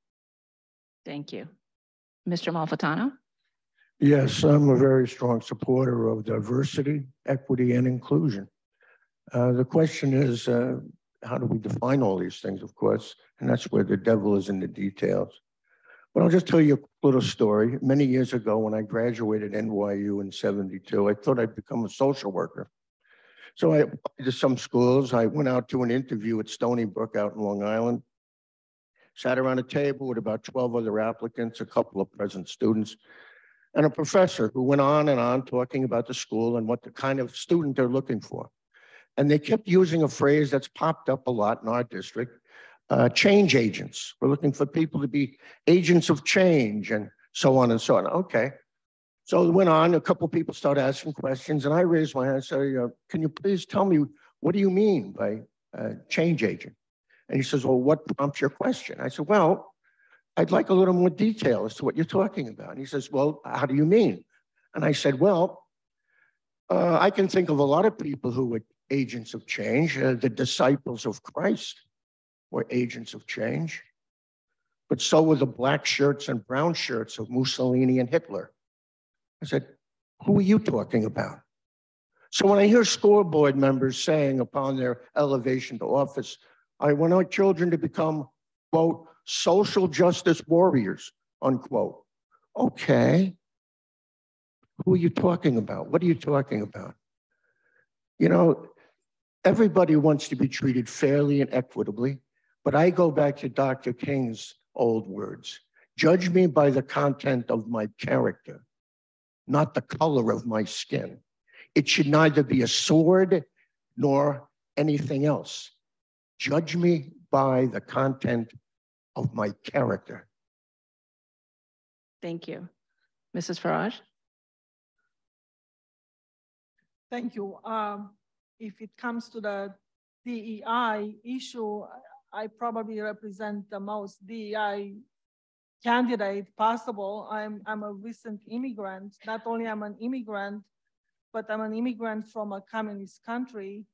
Thank you. Mr. Malfitano? Yes, I'm a very strong supporter of diversity, equity, and inclusion. Uh, the question is, uh, how do we define all these things, of course? And that's where the devil is in the details. But I'll just tell you a little story. Many years ago, when I graduated NYU in 72, I thought I'd become a social worker. So I applied to some schools. I went out to an interview at Stony Brook out in Long Island, sat around a table with about 12 other applicants, a couple of present students, and a professor who went on and on talking about the school and what the kind of student they're looking for. And they kept using a phrase that's popped up a lot in our district, uh, change agents. We're looking for people to be agents of change and so on and so on. Okay. So it went on, a couple people started asking questions and I raised my hand and said, uh, can you please tell me, what do you mean by uh, change agent? And he says, well, what prompts your question? I said, well, I'd like a little more detail as to what you're talking about. And he says, Well, how do you mean? And I said, Well, uh, I can think of a lot of people who were agents of change. Uh, the disciples of Christ were agents of change, but so were the black shirts and brown shirts of Mussolini and Hitler. I said, Who are you talking about? So when I hear school board members saying upon their elevation to office, I want our children to become, quote, social justice warriors, unquote. Okay. Who are you talking about? What are you talking about? You know, everybody wants to be treated fairly and equitably, but I go back to Dr. King's old words judge me by the content of my character, not the color of my skin. It should neither be a sword nor anything else. Judge me by the content of my character. Thank you. Mrs. Farage? Thank you. Um, if it comes to the DEI issue, I probably represent the most DEI candidate possible. I'm, I'm a recent immigrant. Not only I'm an immigrant, but I'm an immigrant from a communist country.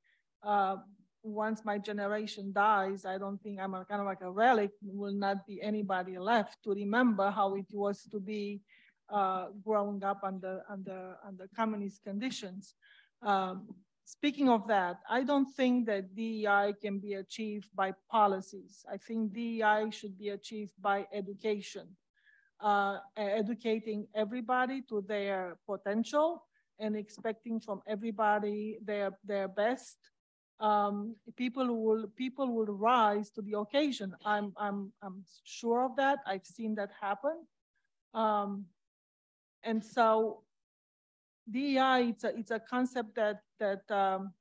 Uh, once my generation dies, I don't think I'm a, kind of like a relic, will not be anybody left to remember how it was to be uh, growing up under, under, under communist conditions. Um, speaking of that, I don't think that DEI can be achieved by policies. I think DEI should be achieved by education, uh, educating everybody to their potential and expecting from everybody their, their best um, people will people will rise to the occasion. I'm I'm I'm sure of that. I've seen that happen, um, and so DEI it's a it's a concept that that um,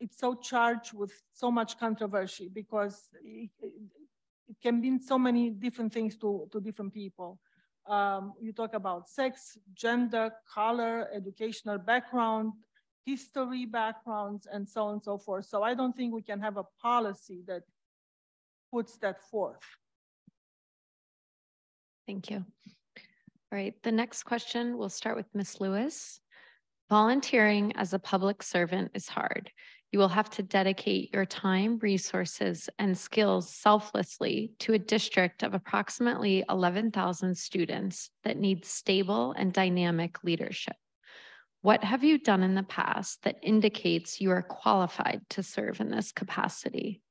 it's so charged with so much controversy because it, it, can mean so many different things to to different people. Um, you talk about sex, gender, color, educational background, history backgrounds and so on and so forth. So I don't think we can have a policy that puts that forth. Thank you. All right, the next question, we'll start with Ms. Lewis. Volunteering as a public servant is hard. You will have to dedicate your time, resources, and skills selflessly to a district of approximately 11,000 students that need stable and dynamic leadership. What have you done in the past that indicates you are qualified to serve in this capacity?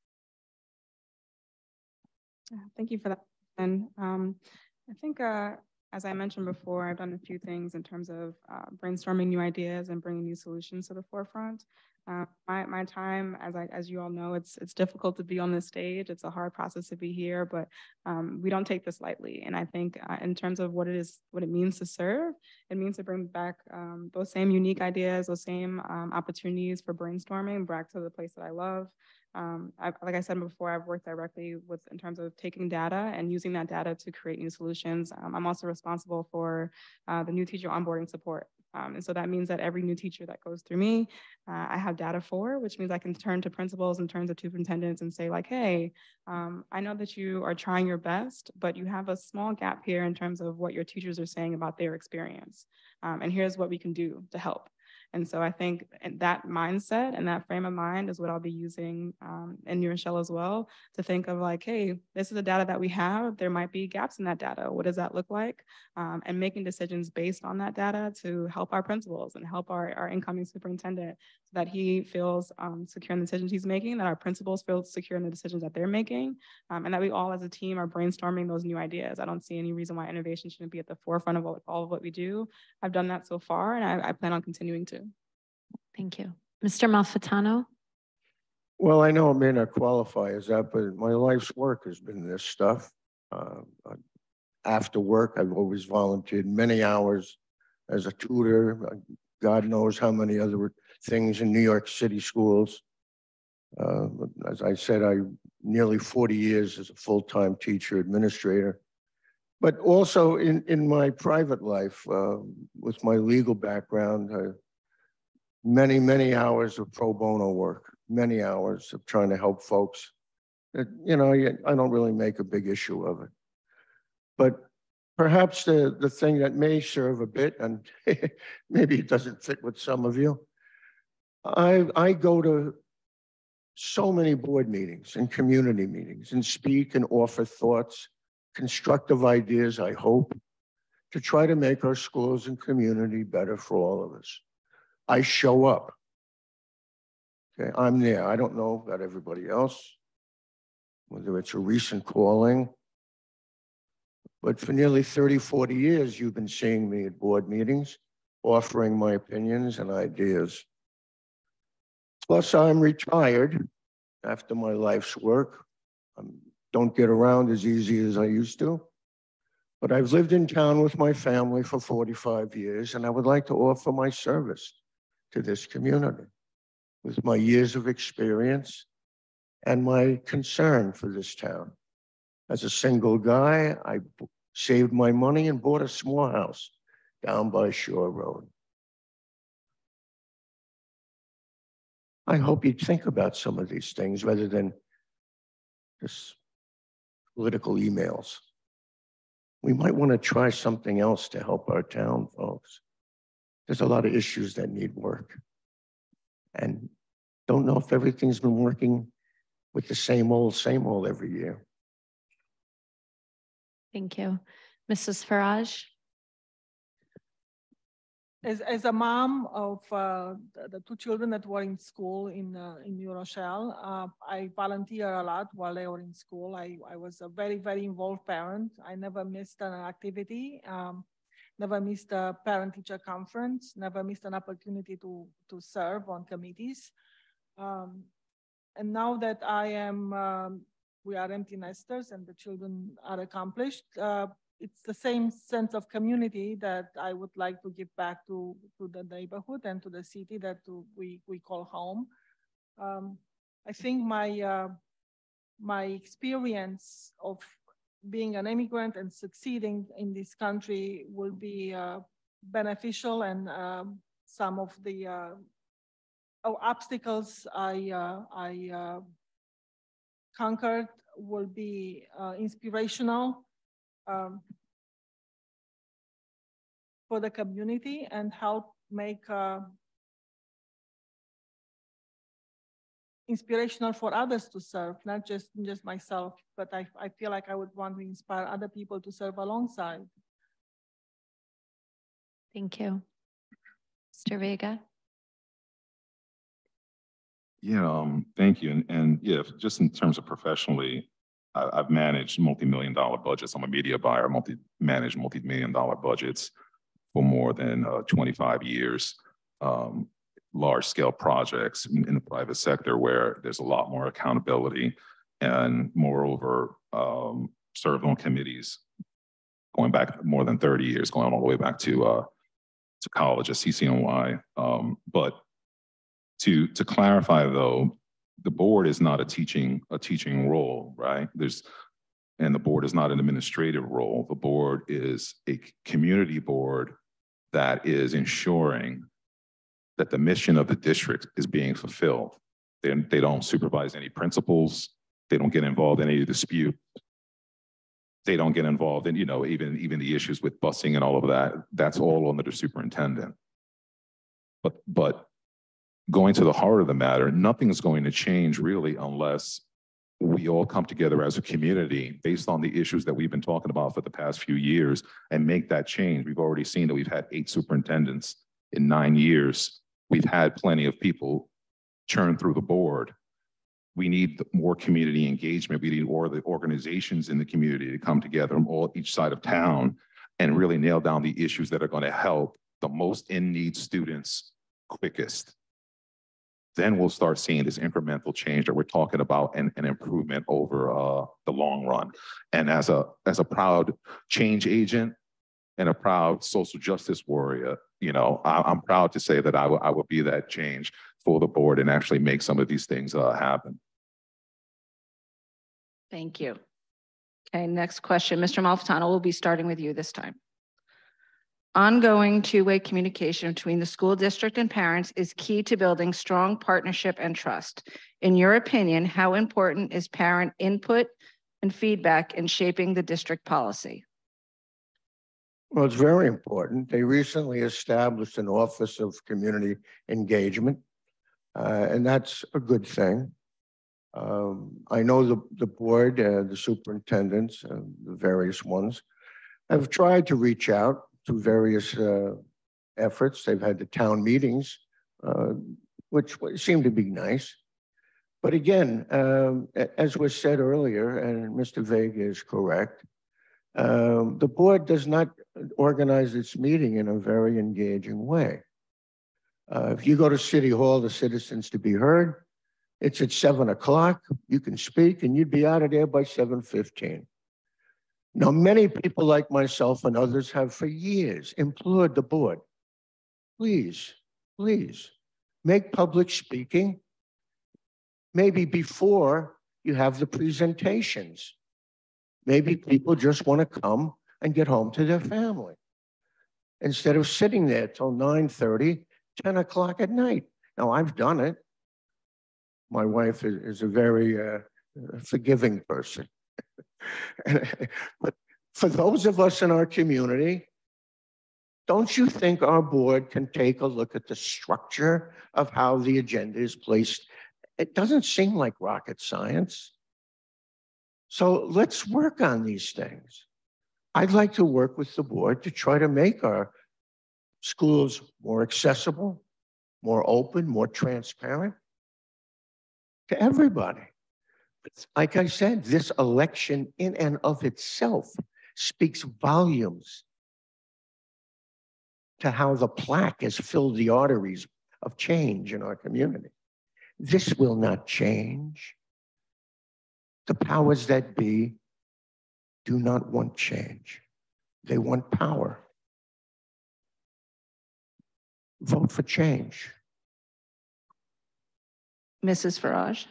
Thank you for that. And um, I think, uh, as I mentioned before, I've done a few things in terms of uh, brainstorming new ideas and bringing new solutions to the forefront. Uh, my, my time, as I, as you all know, it's, it's difficult to be on this stage. It's a hard process to be here, but um, we don't take this lightly. And I think uh, in terms of what it is, what it means to serve, it means to bring back um, those same unique ideas, those same um, opportunities for brainstorming back to the place that I love. Um, I, like I said before, I've worked directly with in terms of taking data and using that data to create new solutions. Um, I'm also responsible for uh, the new teacher onboarding support. Um, and so that means that every new teacher that goes through me, uh, I have data for, which means I can turn to principals and turn to superintendents and say like, hey, um, I know that you are trying your best, but you have a small gap here in terms of what your teachers are saying about their experience. Um, and here's what we can do to help. And so I think that mindset and that frame of mind is what I'll be using um, in New Rochelle as well to think of like, hey, this is the data that we have. There might be gaps in that data. What does that look like? Um, and making decisions based on that data to help our principals and help our, our incoming superintendent so that he feels um, secure in the decisions he's making, that our principals feel secure in the decisions that they're making, um, and that we all as a team are brainstorming those new ideas. I don't see any reason why innovation shouldn't be at the forefront of all, all of what we do. I've done that so far, and I, I plan on continuing to. Thank you. Mr. Malfitano? Well, I know I may not qualify as that, but my life's work has been this stuff. Uh, after work, I've always volunteered many hours as a tutor. God knows how many other things in New York City schools. Uh, as I said, I nearly 40 years as a full-time teacher administrator. But also in, in my private life, uh, with my legal background, uh, many, many hours of pro bono work, many hours of trying to help folks. You know, I don't really make a big issue of it. But perhaps the, the thing that may serve a bit, and maybe it doesn't fit with some of you, I, I go to so many board meetings and community meetings and speak and offer thoughts, constructive ideas, I hope, to try to make our schools and community better for all of us. I show up. Okay, I'm there. I don't know about everybody else, whether it's a recent calling, but for nearly 30, 40 years, you've been seeing me at board meetings, offering my opinions and ideas. Plus, I'm retired after my life's work. I don't get around as easy as I used to. But I've lived in town with my family for 45 years, and I would like to offer my service to this community with my years of experience and my concern for this town. As a single guy, I saved my money and bought a small house down by Shore Road. I hope you'd think about some of these things rather than just political emails. We might want to try something else to help our town, folks there's a lot of issues that need work. And don't know if everything's been working with the same old, same old every year. Thank you. Mrs. Farage? As, as a mom of uh, the, two children that were in school in, uh, in New Rochelle, uh, I volunteer a lot while they were in school. I, I was a very, very involved parent. I never missed an activity. Um, never missed a parent-teacher conference, never missed an opportunity to, to serve on committees. Um, and now that I am, um, we are empty nesters and the children are accomplished, uh, it's the same sense of community that I would like to give back to, to the neighborhood and to the city that we, we call home. Um, I think my, uh, my experience of being an immigrant and succeeding in this country will be uh, beneficial and um, some of the uh, obstacles I, uh, I uh, conquered will be uh, inspirational um, for the community and help make uh, inspirational for others to serve, not just just myself, but I, I feel like I would want to inspire other people to serve alongside. Thank you. Mr. Vega. Yeah, um, thank you. And, and yeah, just in terms of professionally, I, have managed multi-million dollar budgets. I'm a media buyer, multi managed multi-million dollar budgets for more than uh, 25 years. Um, large scale projects in, in the private sector where there's a lot more accountability and moreover, um, served on committees going back more than 30 years, going all the way back to uh, to college at CCNY. Um, but to to clarify though, the board is not a teaching a teaching role, right? There's and the board is not an administrative role. The board is a community board that is ensuring that the mission of the district is being fulfilled. They, they don't supervise any principals. They don't get involved in any dispute. They don't get involved in, you know, even, even the issues with busing and all of that. That's all under the superintendent. But, but going to the heart of the matter, nothing's going to change really unless we all come together as a community based on the issues that we've been talking about for the past few years and make that change. We've already seen that we've had eight superintendents in nine years. We've had plenty of people churn through the board. We need more community engagement. We need more the organizations in the community to come together from all each side of town and really nail down the issues that are going to help the most in need students quickest then we'll start seeing this incremental change that we're talking about and an improvement over uh, the long run. And as a as a proud change agent and a proud social justice warrior, you know, I, am proud to say that I will I will be that change for the board and actually make some of these things uh, happen. Thank you. Okay, next question. Mr. Malfitano, we'll be starting with you this time. Ongoing two-way communication between the school district and parents is key to building strong partnership and trust. In your opinion, how important is parent input and feedback in shaping the district policy? Well, it's very important. They recently established an Office of Community Engagement, uh, and that's a good thing. Um, I know the, the board, uh, the superintendents, uh, the various ones, have tried to reach out through various uh, efforts. They've had the town meetings, uh, which seem to be nice. But again, um, as was said earlier, and Mr. Vega is correct, um, the board does not organize its meeting in a very engaging way. Uh, if you go to City Hall, the citizens to be heard, it's at seven o'clock, you can speak and you'd be out of there by 7.15. Now, many people like myself and others have for years implored the board, please, please make public speaking maybe before you have the presentations. Maybe people just want to come and get home to their family instead of sitting there till 9 10 o'clock at night. Now, I've done it. My wife is, is a very uh, forgiving person. but for those of us in our community, don't you think our board can take a look at the structure of how the agenda is placed? It doesn't seem like rocket science. So let's work on these things. I'd like to work with the board to try to make our schools more accessible, more open, more transparent to everybody. Like I said, this election in and of itself speaks volumes to how the plaque has filled the arteries of change in our community. This will not change. The powers that be do not want change. They want power. Vote for change. Mrs. Farage.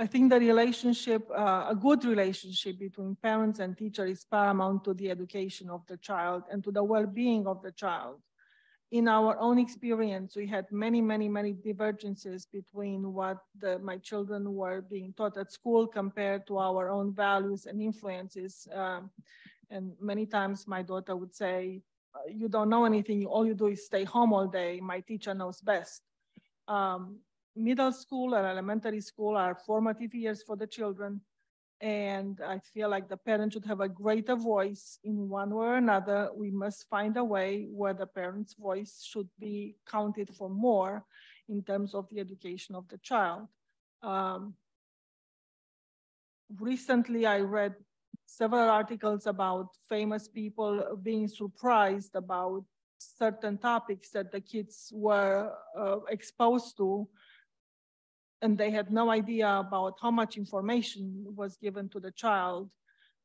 I think the relationship, uh, a good relationship between parents and teacher is paramount to the education of the child and to the well-being of the child. In our own experience, we had many, many, many divergences between what the, my children were being taught at school compared to our own values and influences. Um, and many times my daughter would say, you don't know anything, all you do is stay home all day, my teacher knows best. Um, middle school and elementary school are formative years for the children. And I feel like the parents should have a greater voice in one way or another. We must find a way where the parent's voice should be counted for more in terms of the education of the child. Um, recently, I read several articles about famous people being surprised about certain topics that the kids were uh, exposed to and they had no idea about how much information was given to the child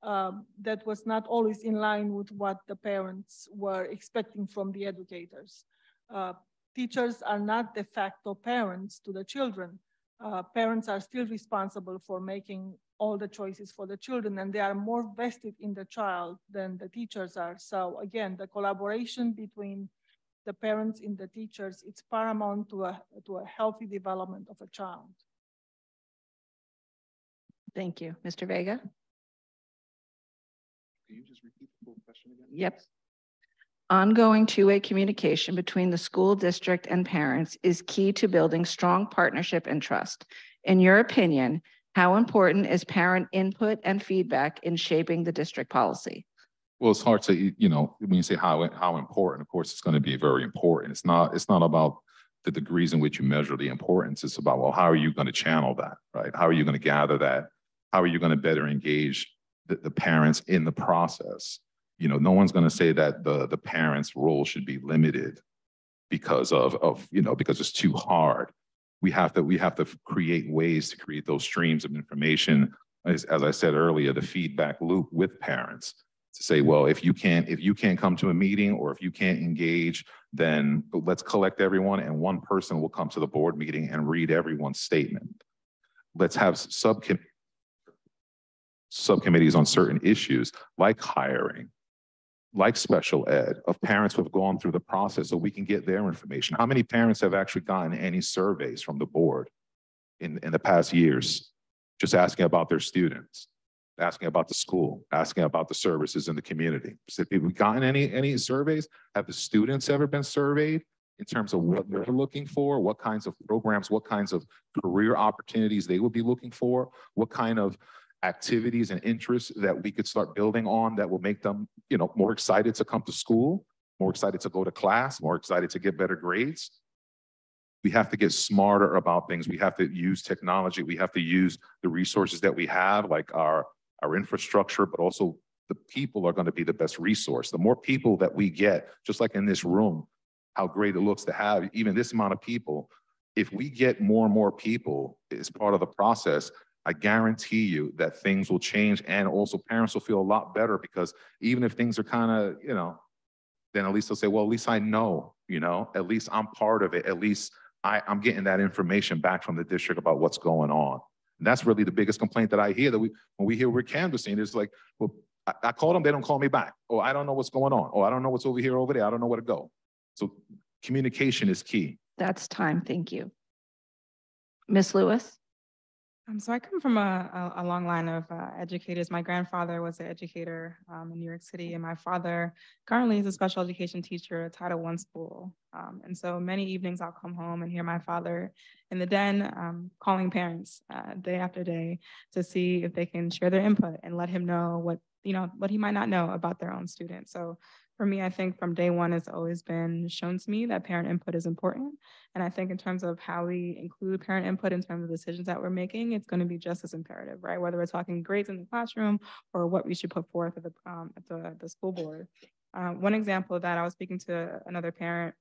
um, that was not always in line with what the parents were expecting from the educators. Uh, teachers are not de facto parents to the children. Uh, parents are still responsible for making all the choices for the children and they are more vested in the child than the teachers are. So again, the collaboration between the parents and the teachers, it's paramount to a, to a healthy development of a child. Thank you. Mr. Vega? Can you just repeat the full question again? Yep. Ongoing two-way communication between the school district and parents is key to building strong partnership and trust. In your opinion, how important is parent input and feedback in shaping the district policy? Well, it's hard to, you know, when you say how, how important, of course, it's going to be very important. It's not, it's not about the degrees in which you measure the importance. It's about, well, how are you going to channel that, right? How are you going to gather that? How are you going to better engage the, the parents in the process? You know, no one's going to say that the, the parents' role should be limited because of, of, you know, because it's too hard. We have to, we have to create ways to create those streams of information. As, as I said earlier, the feedback loop with parents to say, well, if you can't, if you can't come to a meeting or if you can't engage, then let's collect everyone and one person will come to the board meeting and read everyone's statement. Let's have subcom subcommittees on certain issues like hiring, like special ed, of parents who have gone through the process so we can get their information. How many parents have actually gotten any surveys from the board in, in the past years, just asking about their students? Asking about the school, asking about the services in the community. So have we gotten any, any surveys? Have the students ever been surveyed in terms of what they're looking for, what kinds of programs, what kinds of career opportunities they would be looking for, what kind of activities and interests that we could start building on that will make them, you know, more excited to come to school, more excited to go to class, more excited to get better grades. We have to get smarter about things. We have to use technology. We have to use the resources that we have, like our our infrastructure, but also the people are going to be the best resource. The more people that we get, just like in this room, how great it looks to have even this amount of people. If we get more and more people as part of the process, I guarantee you that things will change and also parents will feel a lot better because even if things are kind of, you know, then at least they'll say, well, at least I know, you know, at least I'm part of it. At least I, I'm getting that information back from the district about what's going on. And that's really the biggest complaint that I hear that we, when we hear we're canvassing, it's like, well, I, I call them, they don't call me back. Or oh, I don't know what's going on. Or oh, I don't know what's over here, over there. I don't know where to go. So communication is key. That's time. Thank you. Ms. Lewis? Um, so I come from a, a, a long line of uh, educators. My grandfather was an educator um, in New York City, and my father currently is a special education teacher at Title I school. Um, and so many evenings I'll come home and hear my father in the den um, calling parents uh, day after day to see if they can share their input and let him know what you know what he might not know about their own students. So for me, I think from day one, it's always been shown to me that parent input is important. And I think in terms of how we include parent input in terms of decisions that we're making, it's going to be just as imperative, right? Whether we're talking grades in the classroom or what we should put forth at the, um, at the, the school board. Uh, one example of that, I was speaking to another parent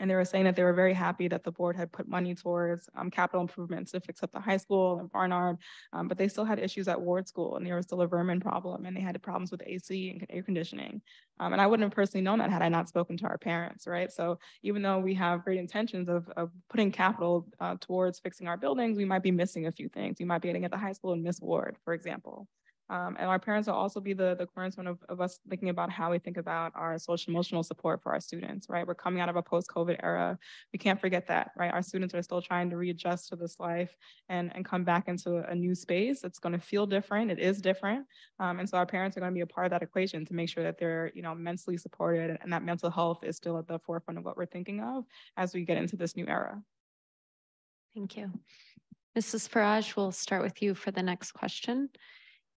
and they were saying that they were very happy that the board had put money towards um, capital improvements to fix up the high school and Barnard, um, but they still had issues at Ward School and there was still a vermin problem and they had problems with AC and air conditioning. Um, and I wouldn't have personally known that had I not spoken to our parents, right? So even though we have great intentions of, of putting capital uh, towards fixing our buildings, we might be missing a few things. We might be getting at the high school and miss Ward, for example. Um, and our parents will also be the, the cornerstone of, of us thinking about how we think about our social emotional support for our students, right? We're coming out of a post-COVID era. We can't forget that, right? Our students are still trying to readjust to this life and, and come back into a new space. It's gonna feel different, it is different. Um, and so our parents are gonna be a part of that equation to make sure that they're, you know, mentally supported and, that mental health is still at the forefront of what we're thinking of as we get into this new era. Thank you. Mrs. Farage, we'll start with you for the next question.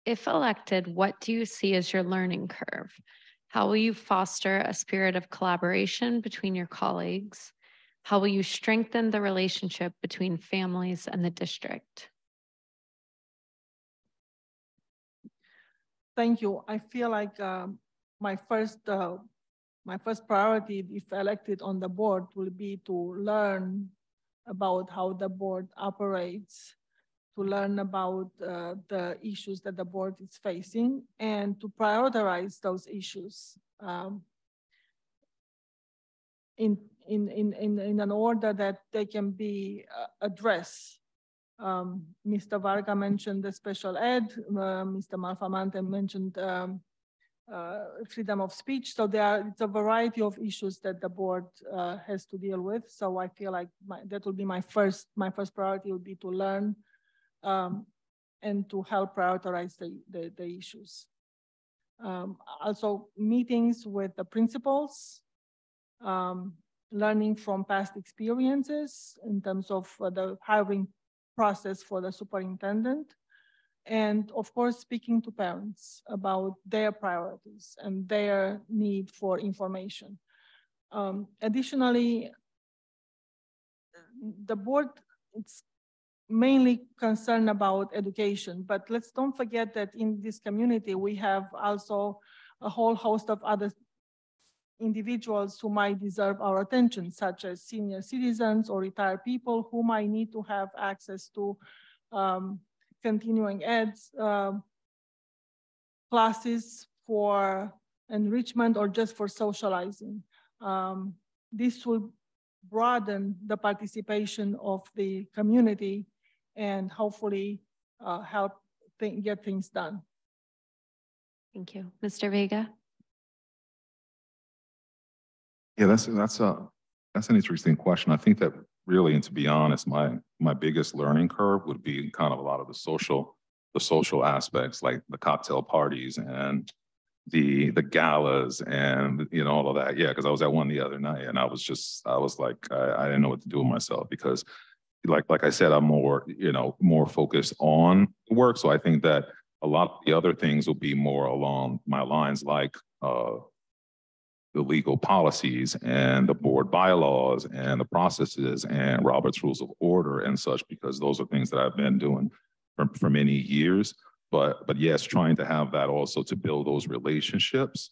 If elected, what do you see as your learning curve? How will you foster a spirit of collaboration between your colleagues? How will you strengthen the relationship between families and the district? thank you. I feel like um, my first uh, my first priority, if elected on the board, will be to learn about how the board operates, to learn about uh, the issues that the board is facing, and to prioritize those issues um, in, in, in, in, in an order that they can be uh, addressed. Um, Mr. Varga mentioned the special ed, uh, Mr. Malfamante mentioned um, uh, freedom of speech. So there are, it's a variety of issues that the board uh, has to deal with. So I feel like my, that will be my first, my first priority would be to learn um, and to help prioritize the, the, the issues. Um, also meetings with the principals, um, learning from past experiences in terms of uh, the hiring process for the superintendent. And of course, speaking to parents about their priorities and their need for information. Um, additionally, the board it's mainly concerned about education, but let's don't forget that in this community, we have also a whole host of other individuals who might deserve our attention, such as senior citizens or retired people who might need to have access to um, continuing ed um, classes for enrichment or just for socializing. Um, this will broaden the participation of the community and hopefully uh, help th get things done. Thank you. Mr. Vega? Yeah, that's, that's a, that's an interesting question. I think that really, and to be honest, my, my biggest learning curve would be kind of a lot of the social, the social aspects, like the cocktail parties and the, the galas and, you know, all of that. Yeah, because I was at one the other night and I was just, I was like, I, I didn't know what to do with myself because like, like I said, I'm more, you know, more focused on work. So I think that a lot of the other things will be more along my lines like, uh, the legal policies and the board bylaws and the processes and Robert's rules of order and such, because those are things that I've been doing for, for many years. But, but yes, trying to have that also to build those relationships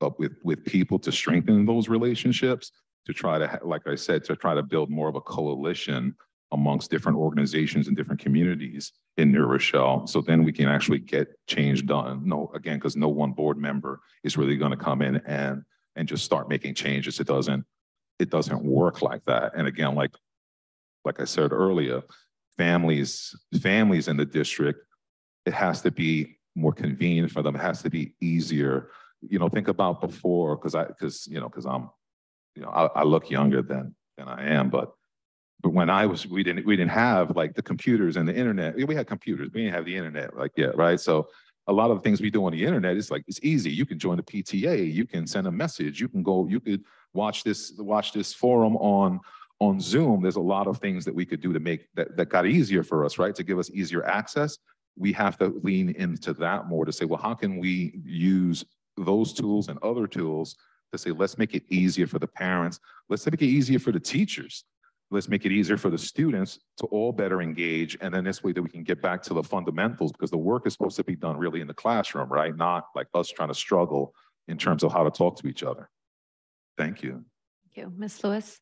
but with, with people to strengthen those relationships, to try to, like I said, to try to build more of a coalition amongst different organizations and different communities in New Rochelle. So then we can actually get change done. No, again, because no one board member is really going to come in and and just start making changes. It doesn't it doesn't work like that. And again, like like I said earlier, families families in the district, it has to be more convenient for them. It has to be easier. You know, think about before because I because you know because I'm you know I, I look younger than than I am, but but when I was, we didn't, we didn't have like the computers and the internet. We had computers, we didn't have the internet like yet, right? So a lot of the things we do on the internet, it's like it's easy. You can join the PTA, you can send a message, you can go, you could watch this, watch this forum on on Zoom. There's a lot of things that we could do to make that that got easier for us, right? To give us easier access. We have to lean into that more to say, well, how can we use those tools and other tools to say, let's make it easier for the parents, let's make it easier for the teachers let's make it easier for the students to all better engage. And then this way that we can get back to the fundamentals because the work is supposed to be done really in the classroom, right? Not like us trying to struggle in terms of how to talk to each other. Thank you. Thank you. Ms. Lewis?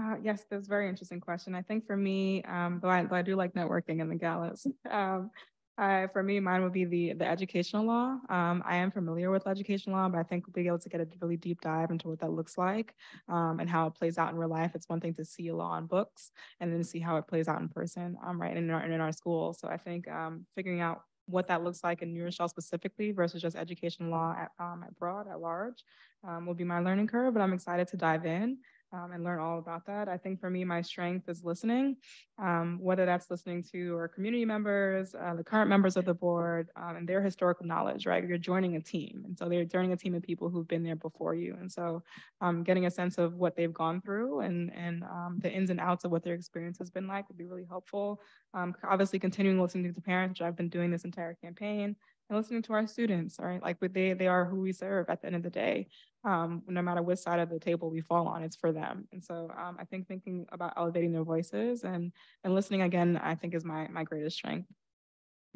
Uh, yes, that's a very interesting question. I think for me, um, though, I, though I do like networking in the galas, um, uh, for me, mine would be the the educational law. Um, I am familiar with education law, but I think we'll be able to get a really deep dive into what that looks like um, and how it plays out in real life. It's one thing to see a law in books and then see how it plays out in person, um, right, in our in our schools. So I think um, figuring out what that looks like in New Rochelle specifically versus just education law at, um, at broad, at large, um, will be my learning curve, but I'm excited to dive in um, and learn all about that. I think for me, my strength is listening, um, whether that's listening to our community members, uh, the current members of the board, um, and their historical knowledge, right? You're joining a team. And so they're joining a team of people who've been there before you. And so um, getting a sense of what they've gone through and, and um, the ins and outs of what their experience has been like would be really helpful. Um, obviously, continuing listening to the parents, which I've been doing this entire campaign and listening to our students, right? Like they, they are who we serve at the end of the day um, no matter which side of the table we fall on, it's for them. And so um, I think thinking about elevating their voices and and listening again, I think is my my greatest strength.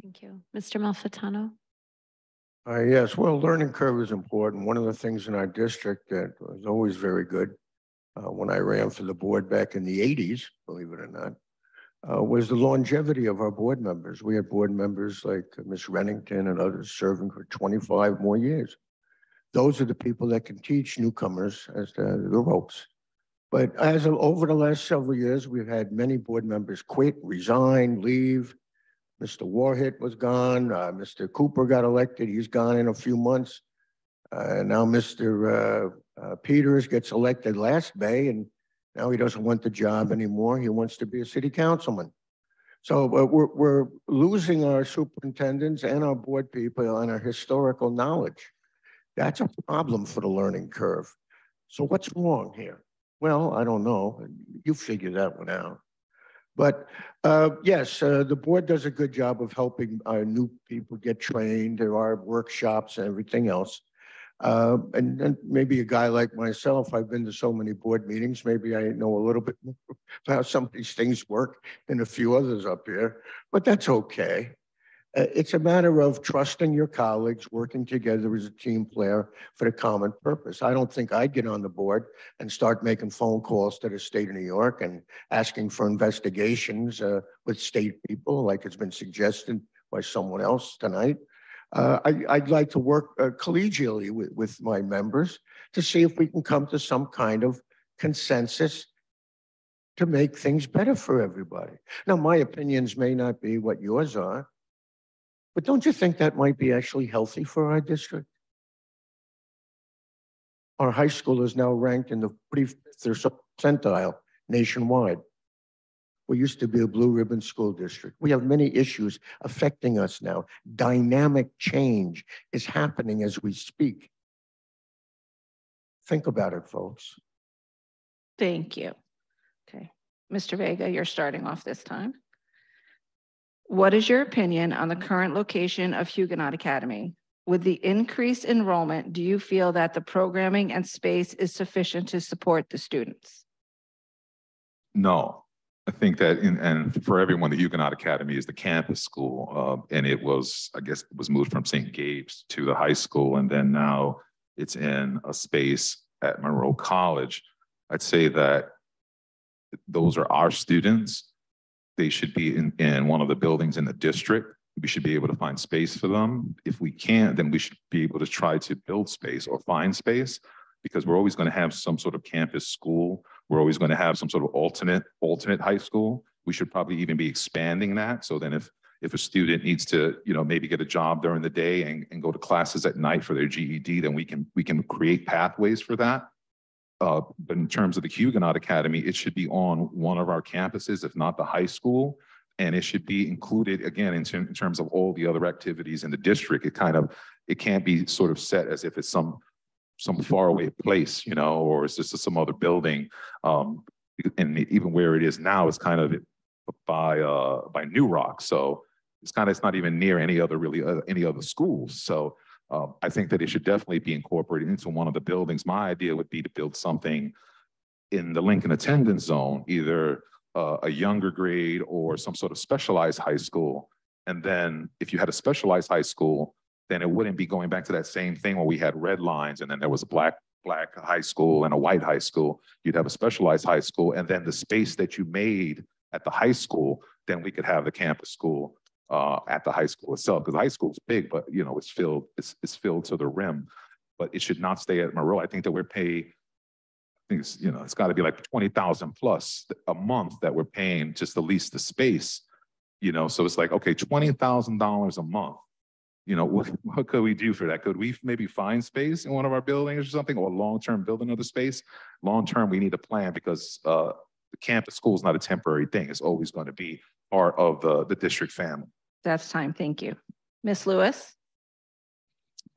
Thank you. Mr. Malfitano? Uh, yes, well, learning curve is important. One of the things in our district that was always very good uh, when I ran for the board back in the eighties, believe it or not, uh, was the longevity of our board members. We had board members like Ms. Rennington and others serving for twenty-five more years. Those are the people that can teach newcomers as the, the ropes. But as of over the last several years, we've had many board members quit, resign, leave. Mr. Warhit was gone. Uh, Mr. Cooper got elected. He's gone in a few months. Uh, now Mr. Uh, uh, Peters gets elected last May and now he doesn't want the job anymore. He wants to be a city councilman. So uh, we're, we're losing our superintendents and our board people and our historical knowledge. That's a problem for the learning curve. So what's wrong here? Well, I don't know. You figure that one out. But uh, yes, uh, the board does a good job of helping our new people get trained. There are workshops and everything else. Uh, and then maybe a guy like myself, I've been to so many board meetings, maybe I know a little bit more about some of these things work than a few others up here, but that's okay. Uh, it's a matter of trusting your colleagues, working together as a team player for the common purpose. I don't think I'd get on the board and start making phone calls to the state of New York and asking for investigations uh, with state people, like it's been suggested by someone else tonight. Uh, I, would like to work uh, collegially with, with my members to see if we can come to some kind of consensus to make things better for everybody. Now, my opinions may not be what yours are, but don't you think that might be actually healthy for our district? Our high school is now ranked in the 45th percentile nationwide. We used to be a blue ribbon school district. We have many issues affecting us now. Dynamic change is happening as we speak. Think about it, folks. Thank you. Okay. Mr. Vega, you're starting off this time. What is your opinion on the current location of Huguenot Academy? With the increased enrollment, do you feel that the programming and space is sufficient to support the students? No, I think that, in, and for everyone, the Huguenot Academy is the campus school, uh, and it was, I guess, it was moved from St. Gabe's to the high school, and then now it's in a space at Monroe College. I'd say that those are our students. They should be in, in one of the buildings in the district. We should be able to find space for them. If we can't, then we should be able to try to build space or find space because we're always going to have some sort of campus school we're always going to have some sort of alternate alternate high school. We should probably even be expanding that. So then if if a student needs to, you know, maybe get a job during the day and, and go to classes at night for their GED, then we can we can create pathways for that. Uh, but in terms of the Huguenot Academy, it should be on one of our campuses, if not the high school. And it should be included again in, in terms of all the other activities in the district. It kind of, it can't be sort of set as if it's some some faraway place, you know, or it's just some other building. Um, and even where it is now is kind of by uh, by New Roc, so it's kind of it's not even near any other really uh, any other schools. So uh, I think that it should definitely be incorporated into one of the buildings. My idea would be to build something in the Lincoln attendance zone, either uh, a younger grade or some sort of specialized high school. And then if you had a specialized high school, then it wouldn't be going back to that same thing where we had red lines and then there was a black black high school and a white high school. You'd have a specialized high school, and then the space that you made at the high school, then we could have the campus school uh, at the high school itself. Because high school is big, but you know it's filled it's, it's filled to the rim. But it should not stay at Monroe. I think that we're paying. I think it's you know it's got to be like twenty thousand plus a month that we're paying just to lease the space. You know, so it's like okay, twenty thousand dollars a month you know, what, what could we do for that? Could we maybe find space in one of our buildings or something, or long-term build another space? Long-term, we need a plan because uh, the campus school is not a temporary thing. It's always going to be part of the, the district family. That's time. Thank you. Miss Lewis?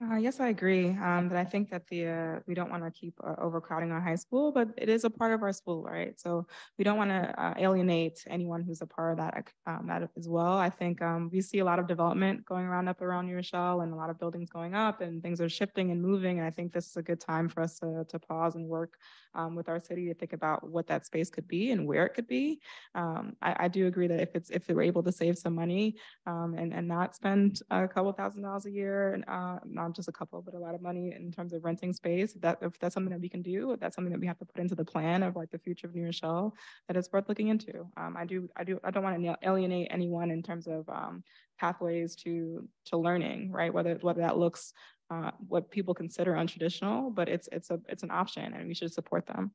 Uh, yes, I agree. Um, but I think that the, uh, we don't want to keep uh, overcrowding our high school, but it is a part of our school, right? So we don't want to uh, alienate anyone who's a part of that, um, that as well. I think um, we see a lot of development going around up around Rochelle and a lot of buildings going up and things are shifting and moving. And I think this is a good time for us to, to pause and work um, with our city to think about what that space could be and where it could be. Um, I, I, do agree that if it's if we're able to save some money um, and, and not spend a couple thousand dollars a year and uh, just a couple, but a lot of money in terms of renting space, that if that's something that we can do, if that's something that we have to put into the plan of like the future of New Rochelle, that is worth looking into. Um, I do, I do, I don't want to alienate anyone in terms of um, pathways to to learning, right? Whether whether that looks uh, what people consider untraditional, but it's it's a it's an option, and we should support them.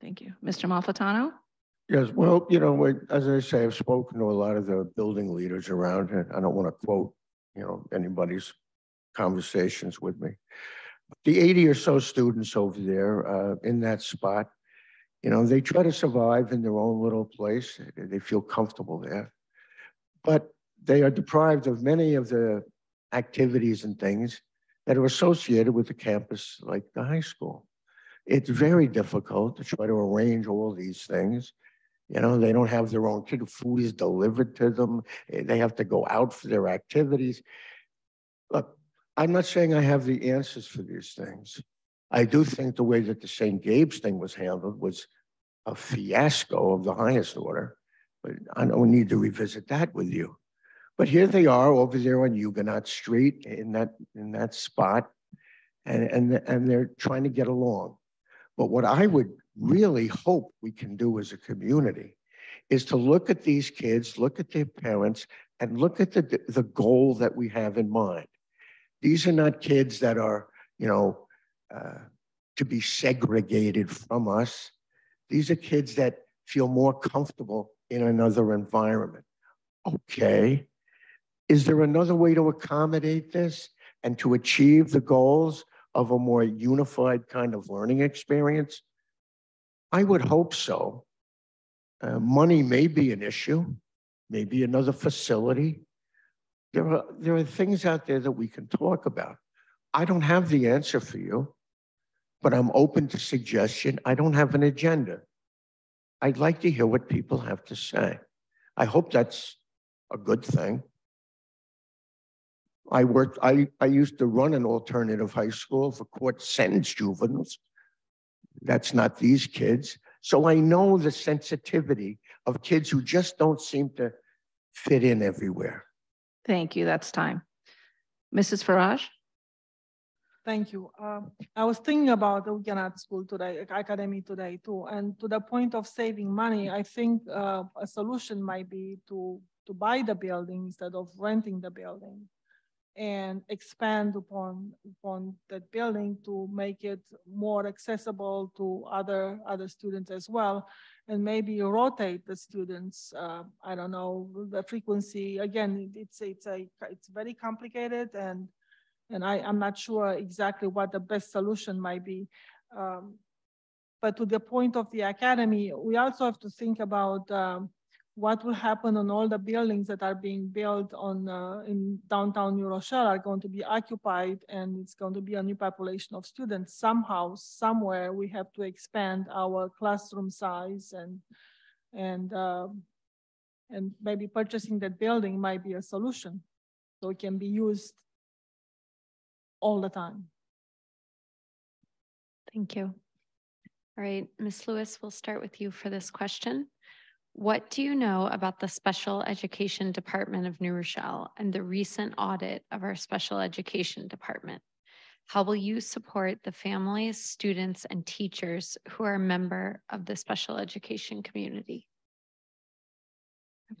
Thank you, Mr. Malfitano. Yes, well, you know, as I say, I've spoken to a lot of the building leaders around, and I don't want to quote, you know, anybody's conversations with me. The 80 or so students over there uh, in that spot, you know, they try to survive in their own little place. They feel comfortable there. But they are deprived of many of the activities and things that are associated with the campus like the high school. It's very difficult to try to arrange all these things. You know, they don't have their own kid. Food is delivered to them. Eh, they have to go out for their activities. Look, I'm not saying I have the answers for these things. I do think the way that the St. Gabe's thing was handled was a fiasco of the highest order, but I don't need to revisit that with you. But here they are over there on Huguenot Street in that in that spot, and and and they're trying to get along. But what I would really hope we can do as a community is to look at these kids, look at their parents, and look at the the goal that we have in mind. These are not kids that are, you know, uh, to be segregated from us. These are kids that feel more comfortable in another environment. Okay. Is there another way to accommodate this and to achieve the goals of a more unified kind of learning experience? I would hope so. Uh, money may be an issue, maybe another facility, there are, there are things out there that we can talk about. I don't have the answer for you, but I'm open to suggestion. I don't have an agenda. I'd like to hear what people have to say. I hope that's a good thing. I worked, I, I used to run an alternative high school for court sentenced juveniles. That's not these kids. So I know the sensitivity of kids who just don't seem to fit in everywhere. Thank you. That's time. Mrs. Farage? Thank you. Um, I was thinking about the Huguenot School today, Academy today too, and to the point of saving money, I think uh, a solution might be to to buy the building instead of renting the building and expand upon upon that building to make it more accessible to other other students as well and maybe rotate the students uh, i don't know the frequency again it's it's a it's very complicated and and i i'm not sure exactly what the best solution might be um, but to the point of the academy we also have to think about um, what will happen on all the buildings that are being built on uh, in downtown New Rochelle are going to be occupied and it's going to be a new population of students. Somehow, somewhere, we have to expand our classroom size and and uh, and maybe purchasing that building might be a solution, so it can be used all the time. Thank you. All right, Ms. Lewis, we'll start with you for this question. What do you know about the Special Education Department of New Rochelle and the recent audit of our Special Education Department? How will you support the families, students, and teachers who are a member of the special education community?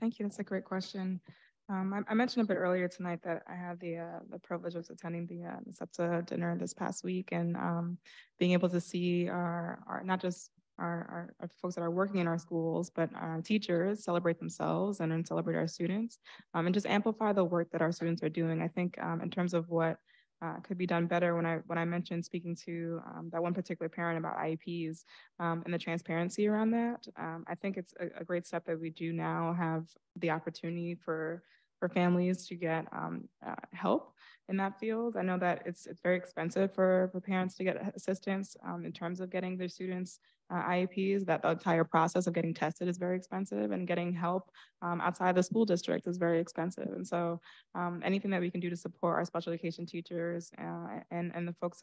Thank you. That's a great question. Um, I, I, mentioned a bit earlier tonight that I had the uh, the privilege of attending the, uh, SEPTA dinner this past week and um, being able to see our, our not just our, our, folks that are working in our schools, but our teachers celebrate themselves and then celebrate our students um, and just amplify the work that our students are doing. I think um, in terms of what uh, could be done better when I when I mentioned speaking to um, that one particular parent about IEPs um, and the transparency around that. Um, I think it's a, a, great step that we do now have the opportunity for for families to get um, uh, help in that field. I know that it's it's very expensive for, for parents to get assistance um, in terms of getting their students uh, IEPs, that the entire process of getting tested is very expensive and getting help um, outside the school district is very expensive. And so um, anything that we can do to support our special education teachers uh, and, and the folks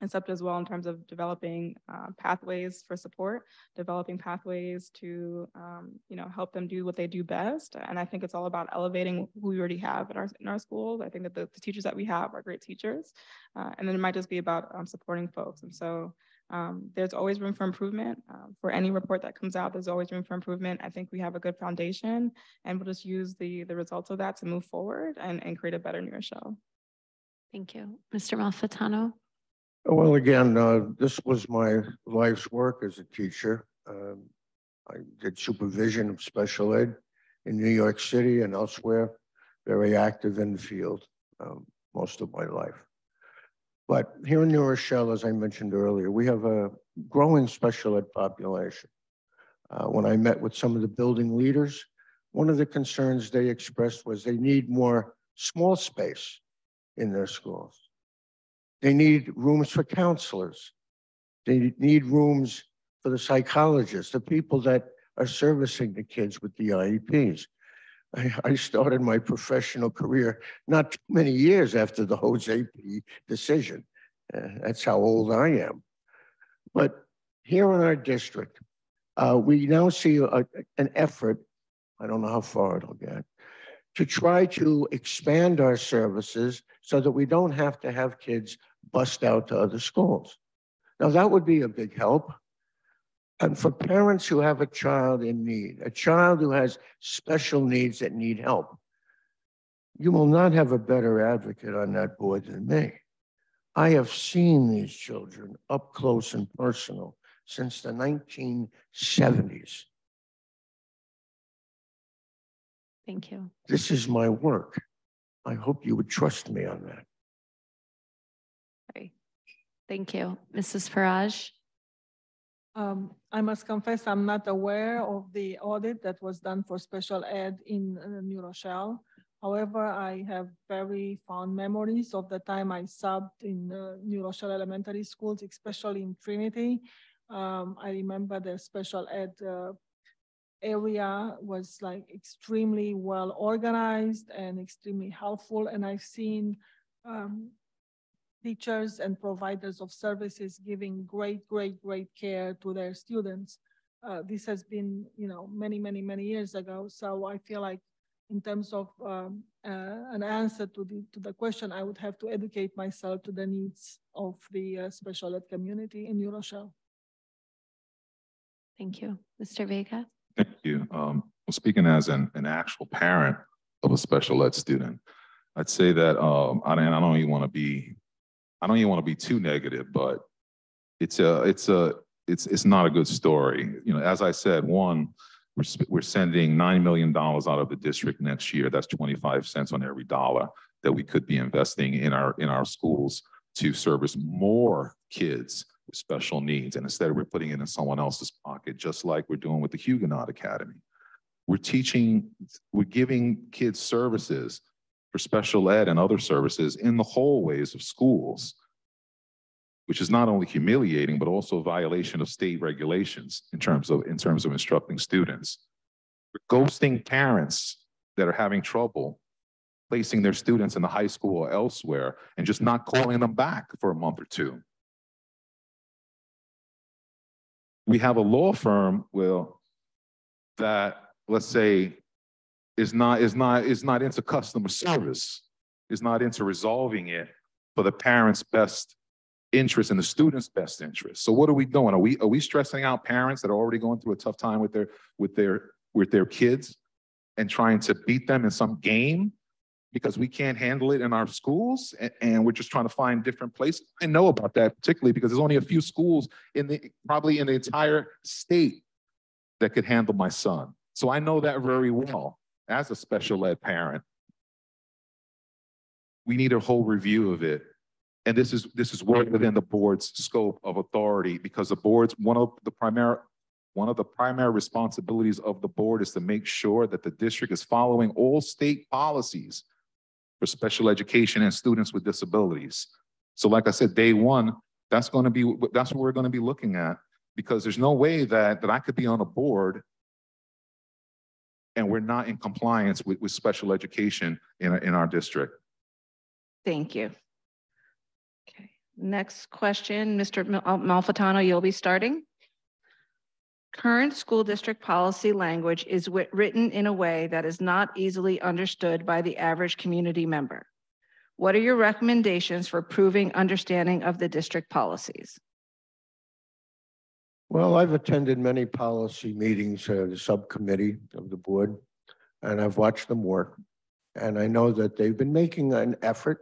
in SEPTA as well in terms of developing uh, pathways for support, developing pathways to, um, you know, help them do what they do best. And I think it's all about elevating who we already have in our, in our schools. I think that the, the teachers that we have are great teachers. Uh, and then it might just be about um, supporting folks. And so um, there's always room for improvement. Um, for any report that comes out, there's always room for improvement. I think we have a good foundation and we'll just use the, the results of that to move forward and, and create a better New Rochelle. Thank you. Mr. Malfitano? Well, again, uh, this was my life's work as a teacher. Um, I did supervision of special ed in New York City and elsewhere, very active in the field um, most of my life. But here in New Rochelle, as I mentioned earlier, we have a growing special ed population. Uh, when I met with some of the building leaders, one of the concerns they expressed was they need more small space in their schools. They need rooms for counselors. They need rooms for the psychologists, the people that are servicing the kids with the IEPs. I, I started my professional career not too many years after the Jose P decision. Uh, that's how old I am. But here in our district, uh, we now see a, an effort, I don't know how far it'll get, to try to expand our services so that we don't have to have kids bust out to other schools. Now, that would be a big help. And for parents who have a child in need, a child who has special needs that need help, you will not have a better advocate on that board than me. I have seen these children up close and personal since the 1970s. Thank you. This is my work. I hope you would trust me on that. Sorry. Thank you. Mrs. Farage? Um, I must confess, I'm not aware of the audit that was done for special ed in uh, New Rochelle. However, I have very fond memories of the time I subbed in uh, New Rochelle Elementary Schools, especially in Trinity. Um, I remember the special ed uh, area was like extremely well organized and extremely helpful. And I've seen um, teachers and providers of services giving great, great, great care to their students. Uh, this has been, you know, many, many, many years ago. So I feel like in terms of um, uh, an answer to the, to the question, I would have to educate myself to the needs of the uh, special ed community in New Rochelle. Thank you. Mr. Vega? Thank you. Um, well, speaking as an, an actual parent of a special ed student, I'd say that um, I, I don't even want to be I don't even want to be too negative, but it's a it's a it's it's not a good story. You know, as I said, one, we're we're sending nine million dollars out of the district next year. That's 25 cents on every dollar that we could be investing in our in our schools to service more kids with special needs. And instead, we're putting it in someone else's pocket, just like we're doing with the Huguenot Academy. We're teaching, we're giving kids services for special ed and other services in the hallways of schools, which is not only humiliating, but also a violation of state regulations in terms of, in terms of instructing students. We're ghosting parents that are having trouble placing their students in the high school or elsewhere and just not calling them back for a month or two. We have a law firm, Will, that let's say is not is not is not into customer service, is not into resolving it for the parents' best interest and the students' best interest. So what are we doing? Are we are we stressing out parents that are already going through a tough time with their with their with their kids and trying to beat them in some game because we can't handle it in our schools and, we're just trying to find different places. I know about that particularly because there's only a few schools in the probably in the entire state that could handle my son. So I know that very well as a special ed parent, we need a whole review of it. And this is this is well within the board's scope of authority because the board's one of the primary one of the primary responsibilities of the board is to make sure that the district is following all state policies for special education and students with disabilities. So like I said, day one, that's going to be, that's what we're going to be looking at because there's no way that, that I could be on a board and we're not in compliance with, with special education in, in our district. Thank you. Okay, next question, Mr. Mal- Malfitano, you'll be starting. Current school district policy language is written in a way that is not easily understood by the average community member. What are your recommendations for proving understanding of the district policies? Well, I've attended many policy meetings, uh, the subcommittee of the board, and I've watched them work. And I know that they've been making an effort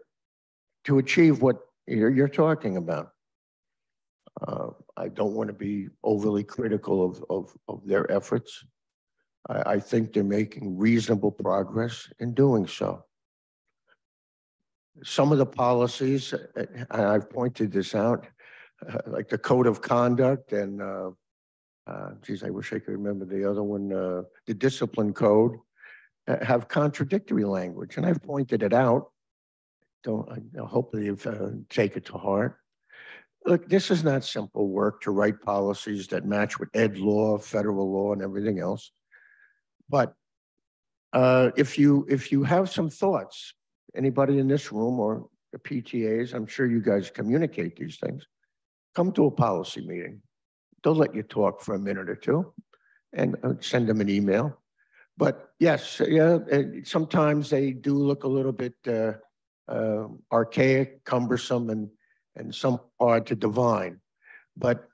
to achieve what you're, you're talking about. Uh, I don't want to be overly critical of, of, of their efforts. I, I think they're making reasonable progress in doing so. Some of the policies, uh, and I've pointed this out, uh, like the code of conduct and, uh, uh, geez, I wish I could remember the other one, uh, the discipline code, uh, have contradictory language, and I've pointed it out. Don't, I- you uh, take it to heart. Look, this is not simple work to write policies that match with ed law, federal law, and everything else. But uh, if you, if you have some thoughts, anybody in this room or the PTAs, I'm sure you guys communicate these things come to a policy meeting. They'll let you talk for a minute or two and uh, send them an email. But yes, yeah, uh, sometimes they do look a little bit uh, uh, archaic, cumbersome, and, and some are to divine. But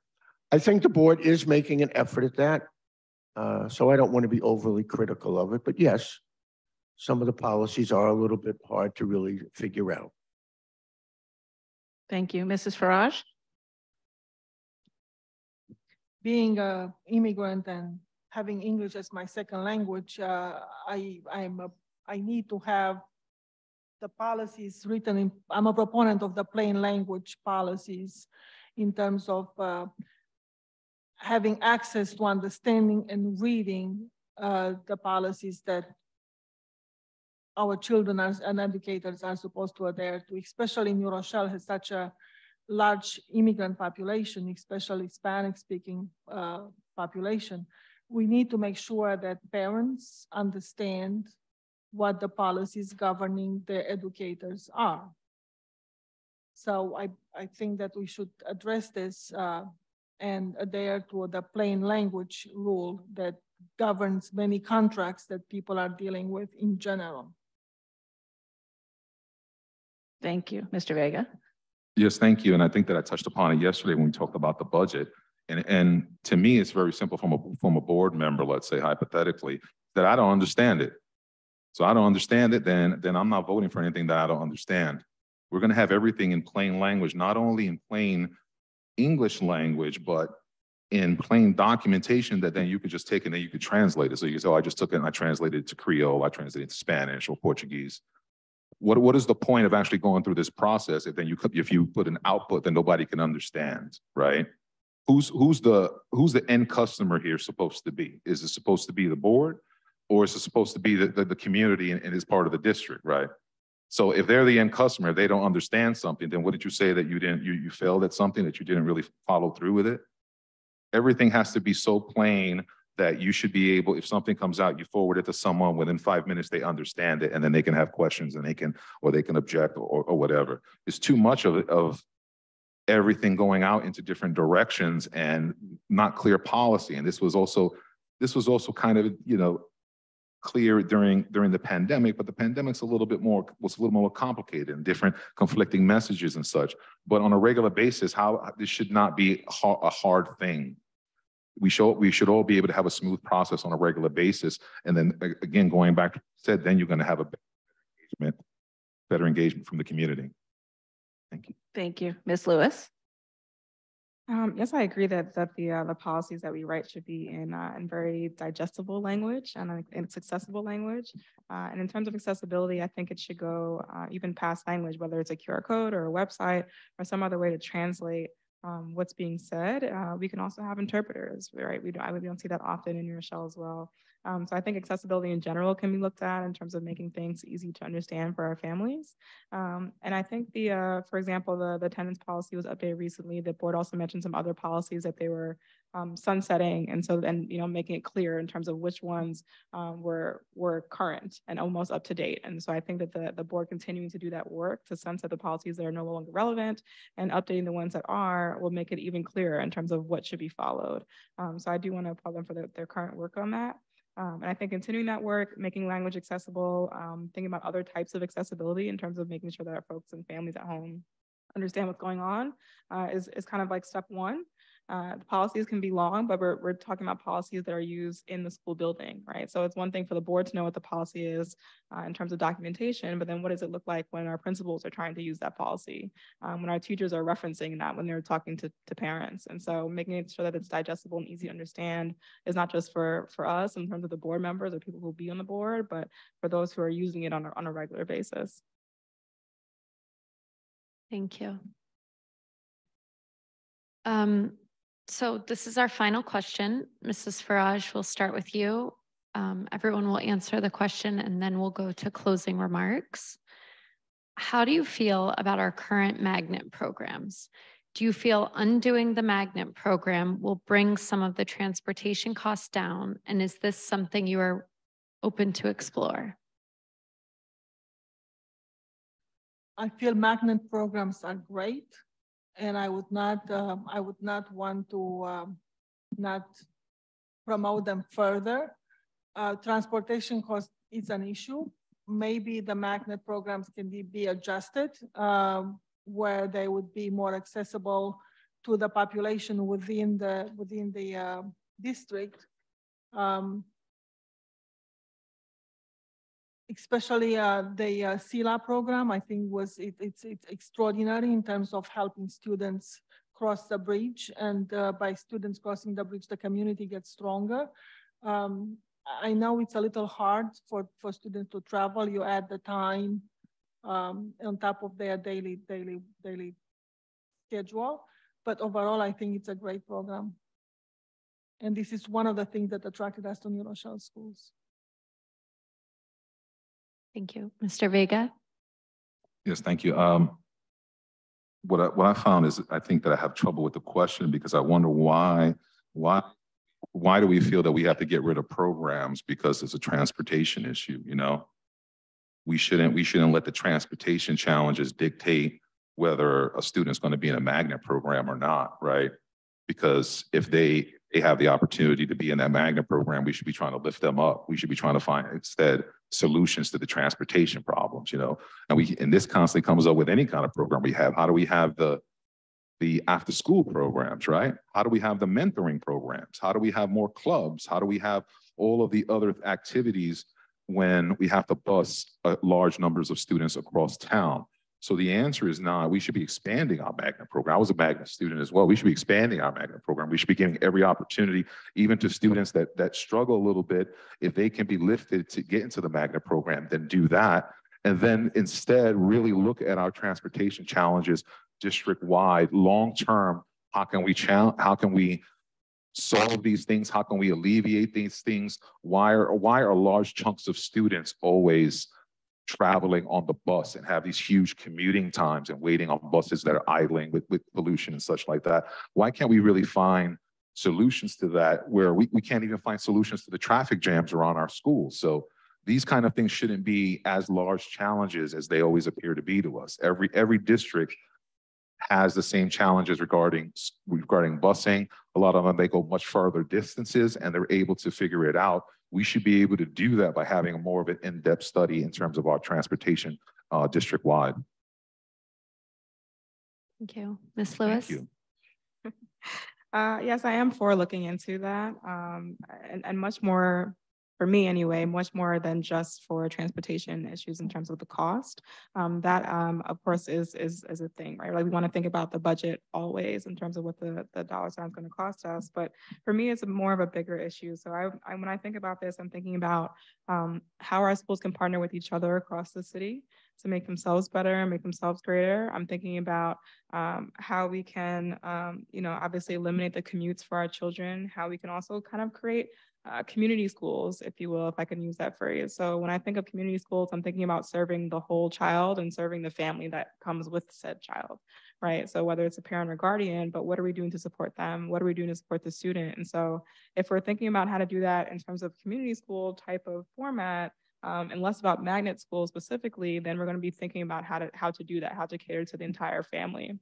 I think the board is making an effort at that. Uh, So I don't want to be overly critical of it, but yes, some of the policies are a little bit hard to really figure out. Thank you. Mrs. Farage? being a immigrant and having English as my second language, uh, I, I'm a, I need to have the policies written in, I'm a proponent of the plain language policies in terms of uh, having access to understanding and reading uh, the policies that our children are, and educators are supposed to adhere to, especially New Rochelle has such a large immigrant population, especially Hispanic speaking uh, population, we need to make sure that parents understand what the policies governing the educators are. So I, I think that we should address this uh, and adhere to the plain language rule that governs many contracts that people are dealing with in general. Thank you. Mr. Vega? Yes, thank you. And I think that I touched upon it yesterday when we talked about the budget. And, and to me, it's very simple from a, from a board member, let's say hypothetically, that I don't understand it. So I don't understand it, then, then I'm not voting for anything that I don't understand. We're gonna have everything in plain language, not only in plain English language, but in plain documentation that then you could just take and then you could translate it. So you say, oh, I just took it and I translated it to Creole, I translated it to Spanish or Portuguese. What, what is the point of actually going through this process if then you, could- if you put an output that nobody can understand, right? Who's, who's the, who's the end customer here supposed to be? Is it supposed to be the board? Or is it supposed to be the, the, the community and, and is part of the district, right? So if they're the end customer, if they don't understand something, then what did you say that you didn't, you, you failed at something that you didn't really follow through with it? Everything has to be so plain that you should be able, if something comes out, you forward it to someone, within five minutes, they understand it, and then they can have questions and they can, or they can object or, or whatever. It's too much of, of everything going out into different directions and not clear policy. And this was also, this was also kind of, you know, clear during, during the pandemic, but the pandemic's a little bit more, was a little more complicated and different conflicting messages and such. But on a regular basis, how, this should not be a hard thing we should, we should all be able to have a smooth process on a regular basis. And then again, going back, to said, then you're going to have a better engagement, better engagement from the community. Thank you. Thank you. Ms. Lewis? Um, yes, I agree that, that the, uh, the policies that we write should be in, uh, in very digestible language and uh, accessible language. Uh, and in terms of accessibility, I think it should go, uh, even past language, whether it's a QR code or a website or some other way to translate, um, what's being said. Uh, we can also have interpreters, right? We don't, I, we don't see that often in Rochelle as well. Um, so I think accessibility in general can be looked at in terms of making things easy to understand for our families. Um, and I think the, uh, for example, the, the attendance policy was updated recently. The board also mentioned some other policies that they were um, sunsetting. And so then, you know, making it clear in terms of which ones um, were, were current and almost up to date. And so I think that the, the board continuing to do that work to sunset the policies that are no longer relevant and updating the ones that are will make it even clearer in terms of what should be followed. Um, so I do want to applaud them for the, their current work on that. Um, and I think continuing that work, making language accessible, um, thinking about other types of accessibility in terms of making sure that our folks and families at home understand what's going on uh, is, is kind of like step one. Uh, the policies can be long, but we're, we're talking about policies that are used in the school building, right? So it's one thing for the board to know what the policy is uh, in terms of documentation, but then what does it look like when our principals are trying to use that policy, um, when our teachers are referencing that when they're talking to, to parents. And so making sure that it's digestible and easy to understand is not just for, for us in terms of the board members or people who will be on the board, but for those who are using it on a, on a regular basis. Thank you. Um, so this is our final question. Mrs. Farage, we'll start with you. Um, everyone will answer the question and then we'll go to closing remarks. How do you feel about our current magnet programs? Do you feel undoing the magnet program will bring some of the transportation costs down? And is this something you are open to explore? I feel magnet programs are great and I would not, um, I would not want to um, not promote them further. Uh, transportation cost is an issue. Maybe the magnet programs can be, be adjusted um, where they would be more accessible to the population within the within the uh, district. Um, especially uh, the uh, SELA program, I think was it, it's, it's extraordinary in terms of helping students cross the bridge. And uh, by students crossing the bridge, the community gets stronger. Um, I know it's a little hard for, for students to travel. You add the time um, on top of their daily, daily, daily schedule. But overall, I think it's a great program. And this is one of the things that attracted us to New Rochelle schools. Thank you. Mr. Vega? Yes, thank you. Um, what I, what I found is I think that I have trouble with the question because I wonder why, why, why do we feel that we have to get rid of programs because it's a transportation issue, you know? We shouldn't, we shouldn't let the transportation challenges dictate whether a student's going to be in a magnet program or not, right? Because if they they have the opportunity to be in that magnet program, we should be trying to lift them up. We should be trying to find instead solutions to the transportation problems, you know. And we and this constantly comes up with any kind of program we have. How do we have the the after school programs, right? How do we have the mentoring programs? How do we have more clubs? How do we have all of the other activities when we have to bus uh, large numbers of students across town? So the answer is not, we should be expanding our magnet program. I was a magnet student as well. We should be expanding our magnet program. We should be giving every opportunity, even to students that, that struggle a little bit, if they can be lifted to get into the magnet program, then do that. And then instead really look at our transportation challenges district-wide, long-term, how can we challenge, how can we solve these things? How can we alleviate these things? Why are, why are large chunks of students always traveling on the bus and have these huge commuting times and waiting on buses that are idling with, with pollution and such like that. Why can't we really find solutions to that where we, we can't even find solutions to the traffic jams around our schools? So these kind of things shouldn't be as large challenges as they always appear to be to us. Every, every district has the same challenges regarding regarding busing. A lot of them they go much farther distances and they're able to figure it out we should be able to do that by having a more of an in-depth study in terms of our transportation uh, district-wide. Thank you. Ms. Lewis? Thank you. Uh, yes, I am for looking into that um, and, and much more for me anyway, much more than just for transportation issues in terms of the cost. Um, that, um, of course, is, is, is a thing, right? Like we want to think about the budget always in terms of what the, the dollar sign is going to cost us. But for me, it's more of a bigger issue. So I, I when I think about this, I'm thinking about um, how our schools can partner with each other across the city. to make themselves better and make themselves greater. I'm thinking about um, how we can, um, you know, obviously eliminate the commutes for our children, how we can also kind of create uh, community schools, if you will, if I can use that phrase. So when I think of community schools, I'm thinking about serving the whole child and serving the family that comes with said child, right? So whether it's a parent or guardian, but what are we doing to support them? What are we doing to support the student? And so if we're thinking about how to do that in terms of community school type of format, um, and less about magnet schools specifically, then we're going to be thinking about how to how to do that, how to cater to the entire family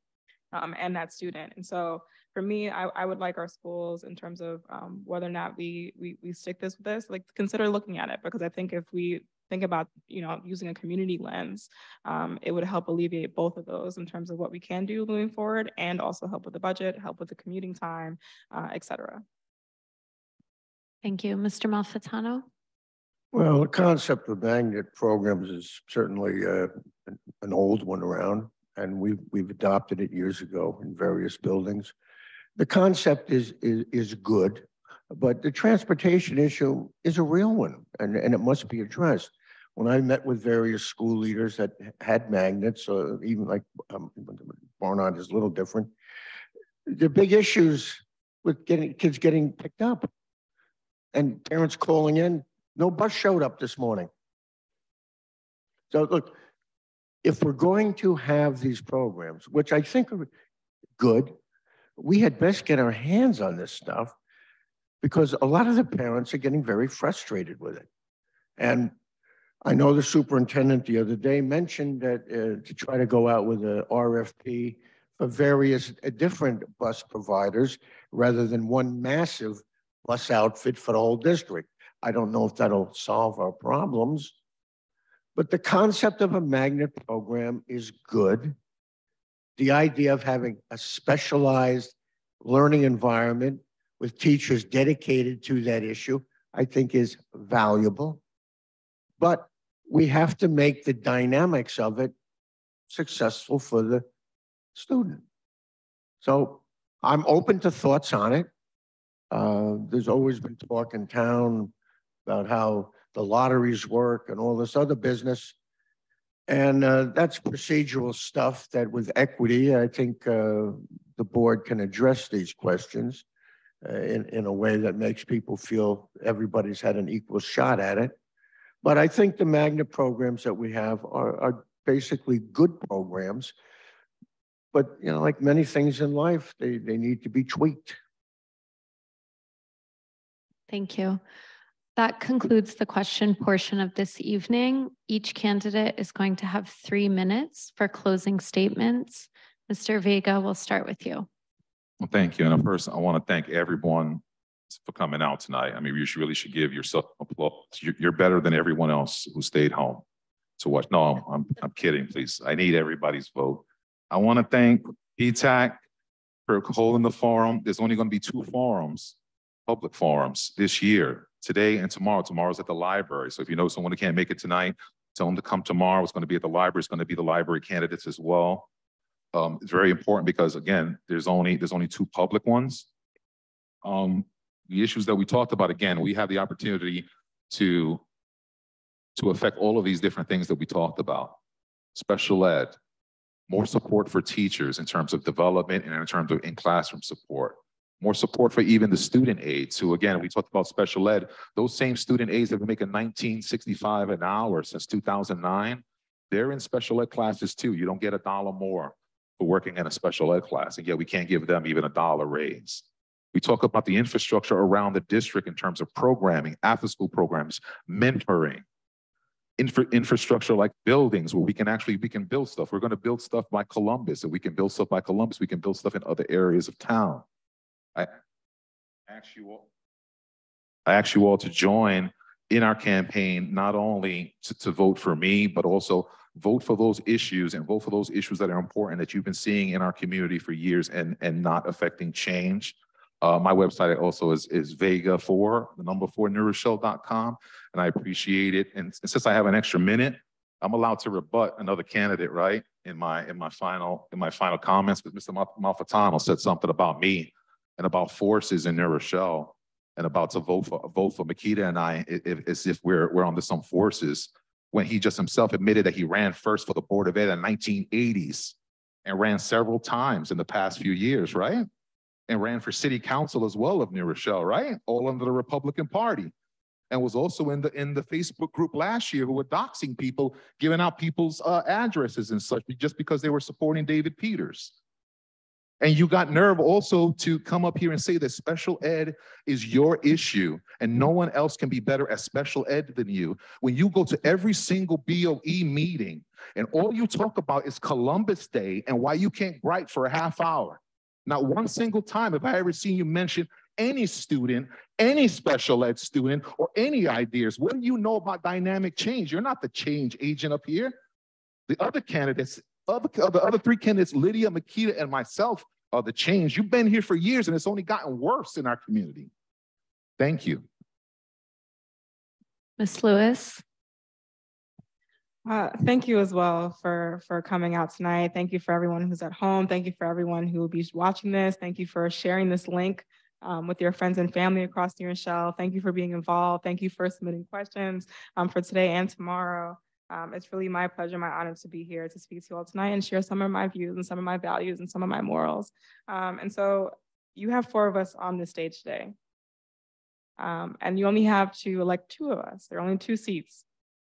um, and that student. And so for me, I, I would like our schools in terms of um, whether or not we, we we stick this with this, like consider looking at it because I think if we think about you know using a community lens, um, it would help alleviate both of those in terms of what we can do moving forward, and also help with the budget, help with the commuting time, uh, et cetera. Thank you. Mr. Malfitano? Well, the concept of magnet programs is certainly uh, an an old one around, and we've, we've adopted it years ago in various buildings. The concept is, is, is good, but the transportation issue is a real one, and, and it must be addressed. When I met with various school leaders that had magnets, or even like um, Barnard is a little different, the big issues with getting kids getting picked up and parents calling in. No bus showed up this morning. So look, if we're going to have these programs, which I think are good, we had best get our hands on this stuff because a lot of the parents are getting very frustrated with it. And I know the superintendent the other day mentioned that uh, to try to go out with a RFP for various uh, different bus providers rather than one massive bus outfit for the whole district. I don't know if that'll solve our problems, but the concept of a magnet program is good. The idea of having a specialized learning environment with teachers dedicated to that issue, I think is valuable. But we have to make the dynamics of it successful for the student. So I'm open to thoughts on it. Uh, there's always been talk in town about how the lotteries work and all this other business. And uh, that's procedural stuff that with equity, I think uh, the board can address these questions uh, in, in a way that makes people feel everybody's had an equal shot at it. But I think the magnet programs that we have are, are basically good programs. But, you know, like many things in life, they, they need to be tweaked. Thank you. That concludes the question portion of this evening. Each candidate is going to have three minutes for closing statements. Mr. Vega, we'll start with you. Well, thank you. And first, I want to thank everyone for coming out tonight. I mean, you really should give yourself applause. You're, better than everyone else who stayed home to watch. No, I'm, I'm kidding, please. I need everybody's vote. I want to thank PTAC for holding the forum. There's only going to be two forums, public forums this year today and tomorrow. Tomorrow's at the library. So if you know someone who can't make it tonight, tell them to come tomorrow. It's going to be at the library. It's going to be the library candidates as well. Um, it's very important because again, there's only there's only two public ones. Um, the issues that we talked about again, we have the opportunity to to affect all of these different things that we talked about. Special ed, more support for teachers in terms of development and in terms of in classroom support more support for even the student aides who again we talked about special ed. Those same student aides that have been making 1965 an hour since 2009 they're in special ed classes too. You don't get a dollar more for working in a special ed class and yet we can't give them even a dollar raise. We talk about the infrastructure around the district in terms of programming after school programs mentoring infra infrastructure like buildings where we can actually we can build stuff. We're going to build stuff by columbus and we can build stuff by columbus. We can build stuff in other areas of town I ask you all, I ask you all to join in our campaign, not only to, to vote for me, but also vote for those issues and vote for those issues that are important that you've been seeing in our community for years and, and not affecting change. Uh, my website also is, is Vega 4, the number 4, NewRochelle.com, and I appreciate it. And, and since I have an extra minute, I'm allowed to rebut another candidate, right? In my in my final in my final comments, but Mr. Malfitano said something about me and about forces in New Rochelle and about to vote for vote for Makita and I as if we're we're on the some forces. when he just himself admitted that he ran first for the Board of Ed in the 1980s and ran several times in the past few years, right? And ran for city council as well of New Rochelle, right? All under the Republican Party. And was also in the in the Facebook group last year who were doxing people, giving out people's uh, addresses and such just because they were supporting David Peters. And you got nerve also to come up here and say that special ed is your issue and no one else can be better at special ed than you. When you go to every single BOE meeting and all you talk about is Columbus Day and why you can't gripe for a half hour. Not one single time have I ever seen you mention any student, any special ed student, or any ideas. What do you know about dynamic change? You're not the change agent up here. The other candidates other, the other three candidates, Lydia, Makita, and myself, are the change. You've been here for years and it's only gotten worse in our community. Thank you. Ms. Lewis? Uh, thank you as well for, for coming out tonight. Thank you for everyone who's at home. Thank you for everyone who will be watching this. Thank you for sharing this link um, with your friends and family across New Rochelle. Thank you for being involved. Thank you for submitting questions um, for today and tomorrow. Um, it's really my pleasure, my honor to be here to speak to you all tonight and share some of my views and some of my values and some of my morals. Um, and so you have four of us on the stage today. Um, and you only have to elect two of us. There are only two seats.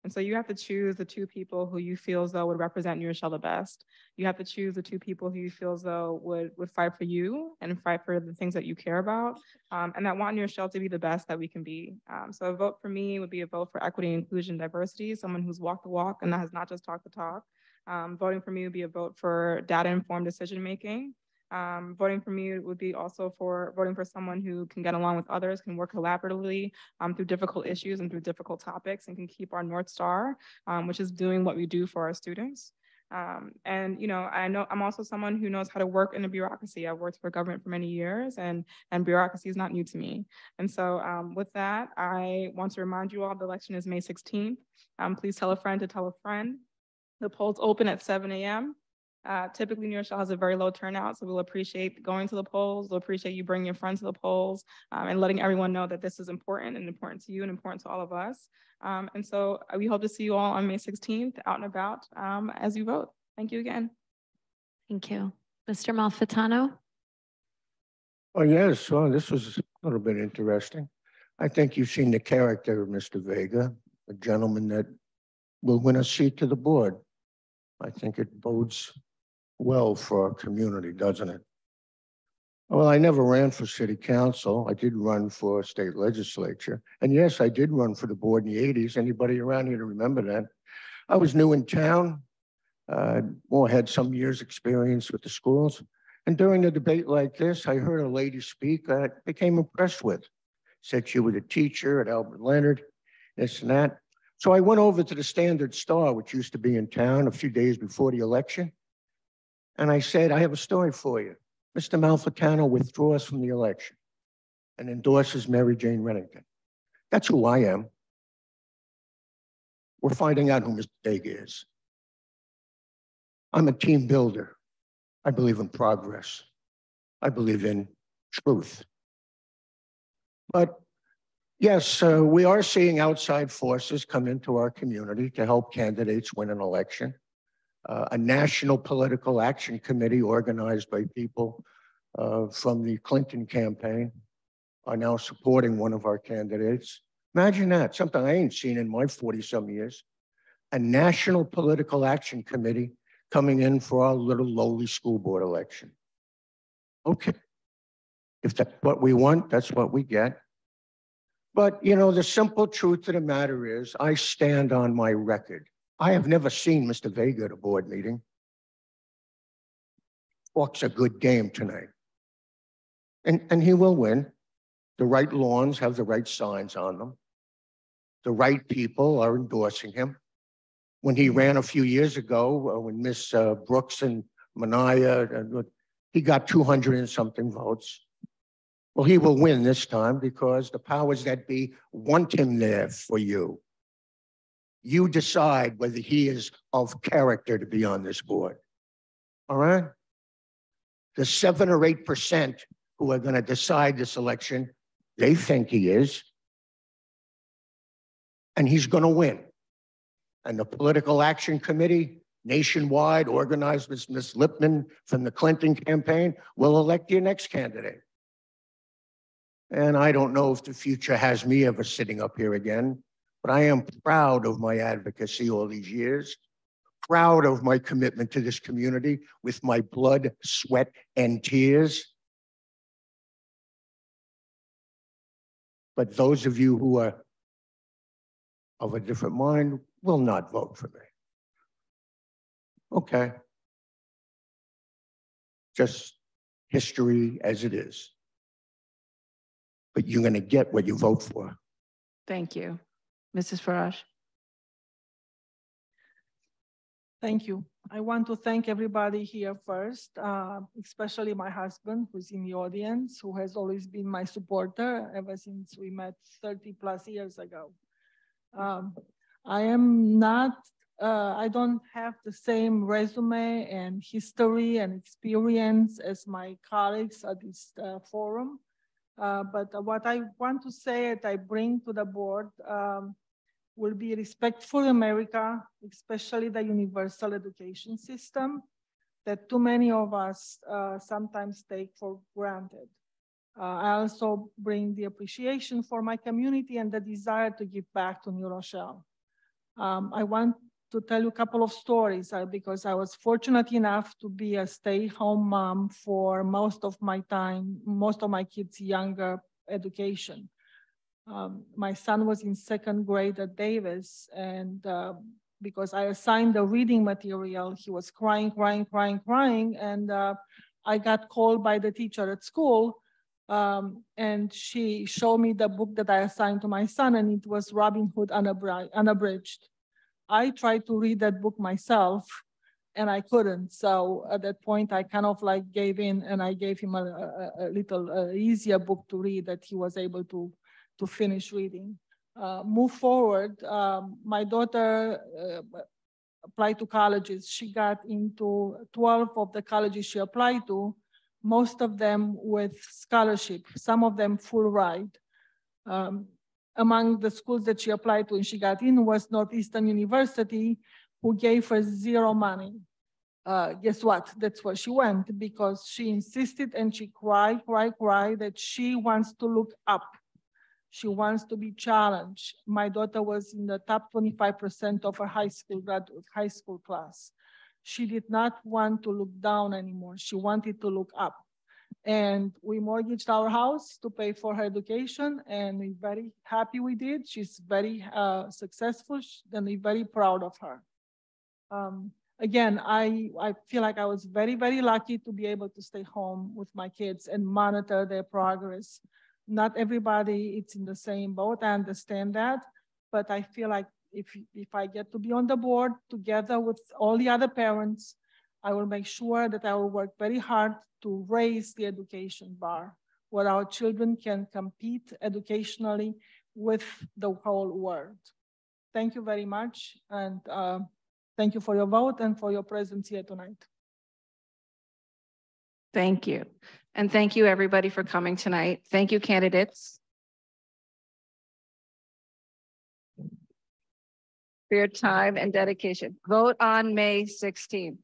And so you have to choose the two people who you feel as though would represent New Rochelle the best. You have to choose the two people who you feel as though would, would fight for you and fight for the things that you care about um, and that want New Rochelle to be the best that we can be. Um, so a vote for me would be a vote for equity, inclusion, diversity, someone who's walked the walk and that has not just talked the talk. Um, voting for me would be a vote for data-informed decision-making. Um, voting for me would be also for voting for someone who can get along with others, can work collaboratively um, through difficult issues and through difficult topics and can keep our North Star, um, which is doing what we do for our students. Um, and you know, I know I'm also someone who knows how to work in a bureaucracy. I've worked for government for many years, and and bureaucracy is not new to me. And so, um, with that, I want to remind you all the election is May 16th. Um, please tell a friend to tell a friend. The polls open at 7 a.m. Uh, typically, New Rochelle has a very low turnout, so we'll appreciate going to the polls. We'll appreciate you bringing your friends to the polls um, and letting everyone know that this is important and important to you and important to all of us. Um, and so uh, we hope to see you all on May 16th out and about um, as you vote. Thank you again. Thank you. Mr. Malfitano? Oh, yes, well, this was a little bit interesting. I think you've seen the character of Mr. Vega, a gentleman that will win a seat to the board. I think it bodes well for our community, doesn't it? Well, I never ran for city council. I did run for state legislature. And yes, I did run for the board in the 80s. Anybody around here to remember that? I was new in town, uh, had some years experience with the schools. And during a debate like this, I heard a lady speak that I became impressed with. Said she was a teacher at Albert Leonard, this and that. So I went over to the Standard Star, which used to be in town a few days before the election. And I said, I have a story for you. Mr. Malfitano withdraws from the election and endorses Mary Jane Rennington. That's who I am. We're finding out who Mr. Vega is. I'm a team builder. I believe in progress. I believe in truth. But yes, uh, we are seeing outside forces come into our community to help candidates win an election uh, a national political action committee organized by people uh, from the Clinton campaign are now supporting one of our candidates. Imagine that, something I ain't seen in my 40 some years. A national political action committee coming in for our little lowly school board election. Okay. If that's what we want, that's what we get. But, you know, the simple truth of the matter is I stand on my record. I have never seen Mr. Vega at a board meeting. Walks a good game tonight. And, and he will win. The right lawns have the right signs on them. The right people are endorsing him. When he ran a few years ago, uh, when Miss uh, Brooks and Manaya, uh, he got 200 and something votes. Well, he will win this time because the powers that be want him there for you. You decide whether he is of character to be on this board. All right? The seven or eight percent who are going to decide this election, they think he is. And he's going to win. And the Political Action Committee nationwide, organized with Ms. Lipman from the Clinton campaign, will elect your next candidate. And I don't know if the future has me ever sitting up here again, but I am proud of my advocacy all these years, proud of my commitment to this community with my blood, sweat, and tears. But those of you who are of a different mind will not vote for me. Okay. Just history as it is. But you're going to get what you vote for. Thank you. Mrs. Farage? Thank you. I want to thank everybody here first, uh, especially my husband who's in the audience, who has always been my supporter ever since we met 30 plus years ago. Um, I am not, uh, I don't have the same resume and history and experience as my colleagues at this uh, forum. Uh, but what I want to say that I bring to the board um, will be respectful America, especially the universal education system that too many of us uh, sometimes take for granted. Uh, I also bring the appreciation for my community and the desire to give back to New Rochelle. Um, I want to tell you a couple of stories uh, because I was fortunate enough to be a stay-home mom for most of my time, most of my kids' younger education. Um, my son was in second grade at Davis, and uh, because I assigned the reading material, he was crying, crying, crying, crying, and uh, I got called by the teacher at school, um, and she showed me the book that I assigned to my son, and it was Robin Hood Unabridged. I tried to read that book myself, and I couldn't. So at that point, I kind of like gave in, and I gave him a, a, a little uh, easier book to read that he was able to to finish reading. Uh, move forward, um, my daughter uh, applied to colleges. She got into 12 of the colleges she applied to, most of them with scholarship, some of them full ride. Um, among the schools that she applied to and she got in was Northeastern University, who gave her zero money. Uh, guess what? That's where she went because she insisted and she cried, cried, cried that she wants to look up. She wants to be challenged. My daughter was in the top 25% of her high school graduate, high school class. She did not want to look down anymore. She wanted to look up. And we mortgaged our house to pay for her education, and we're very happy we did. She's very uh, successful, and we're very proud of her. Um, again, I, I feel like I was very, very lucky to be able to stay home with my kids and monitor their progress not everybody is in the same boat. I understand that, but I feel like if, if I get to be on the board together with all the other parents, I will make sure that I will work very hard to raise the education bar where our children can compete educationally with the whole world. Thank you very much. And uh, thank you for your vote and for your presence here tonight. Thank you. And thank you, everybody, for coming tonight. Thank you, candidates. For your time and dedication. Vote on May 16th.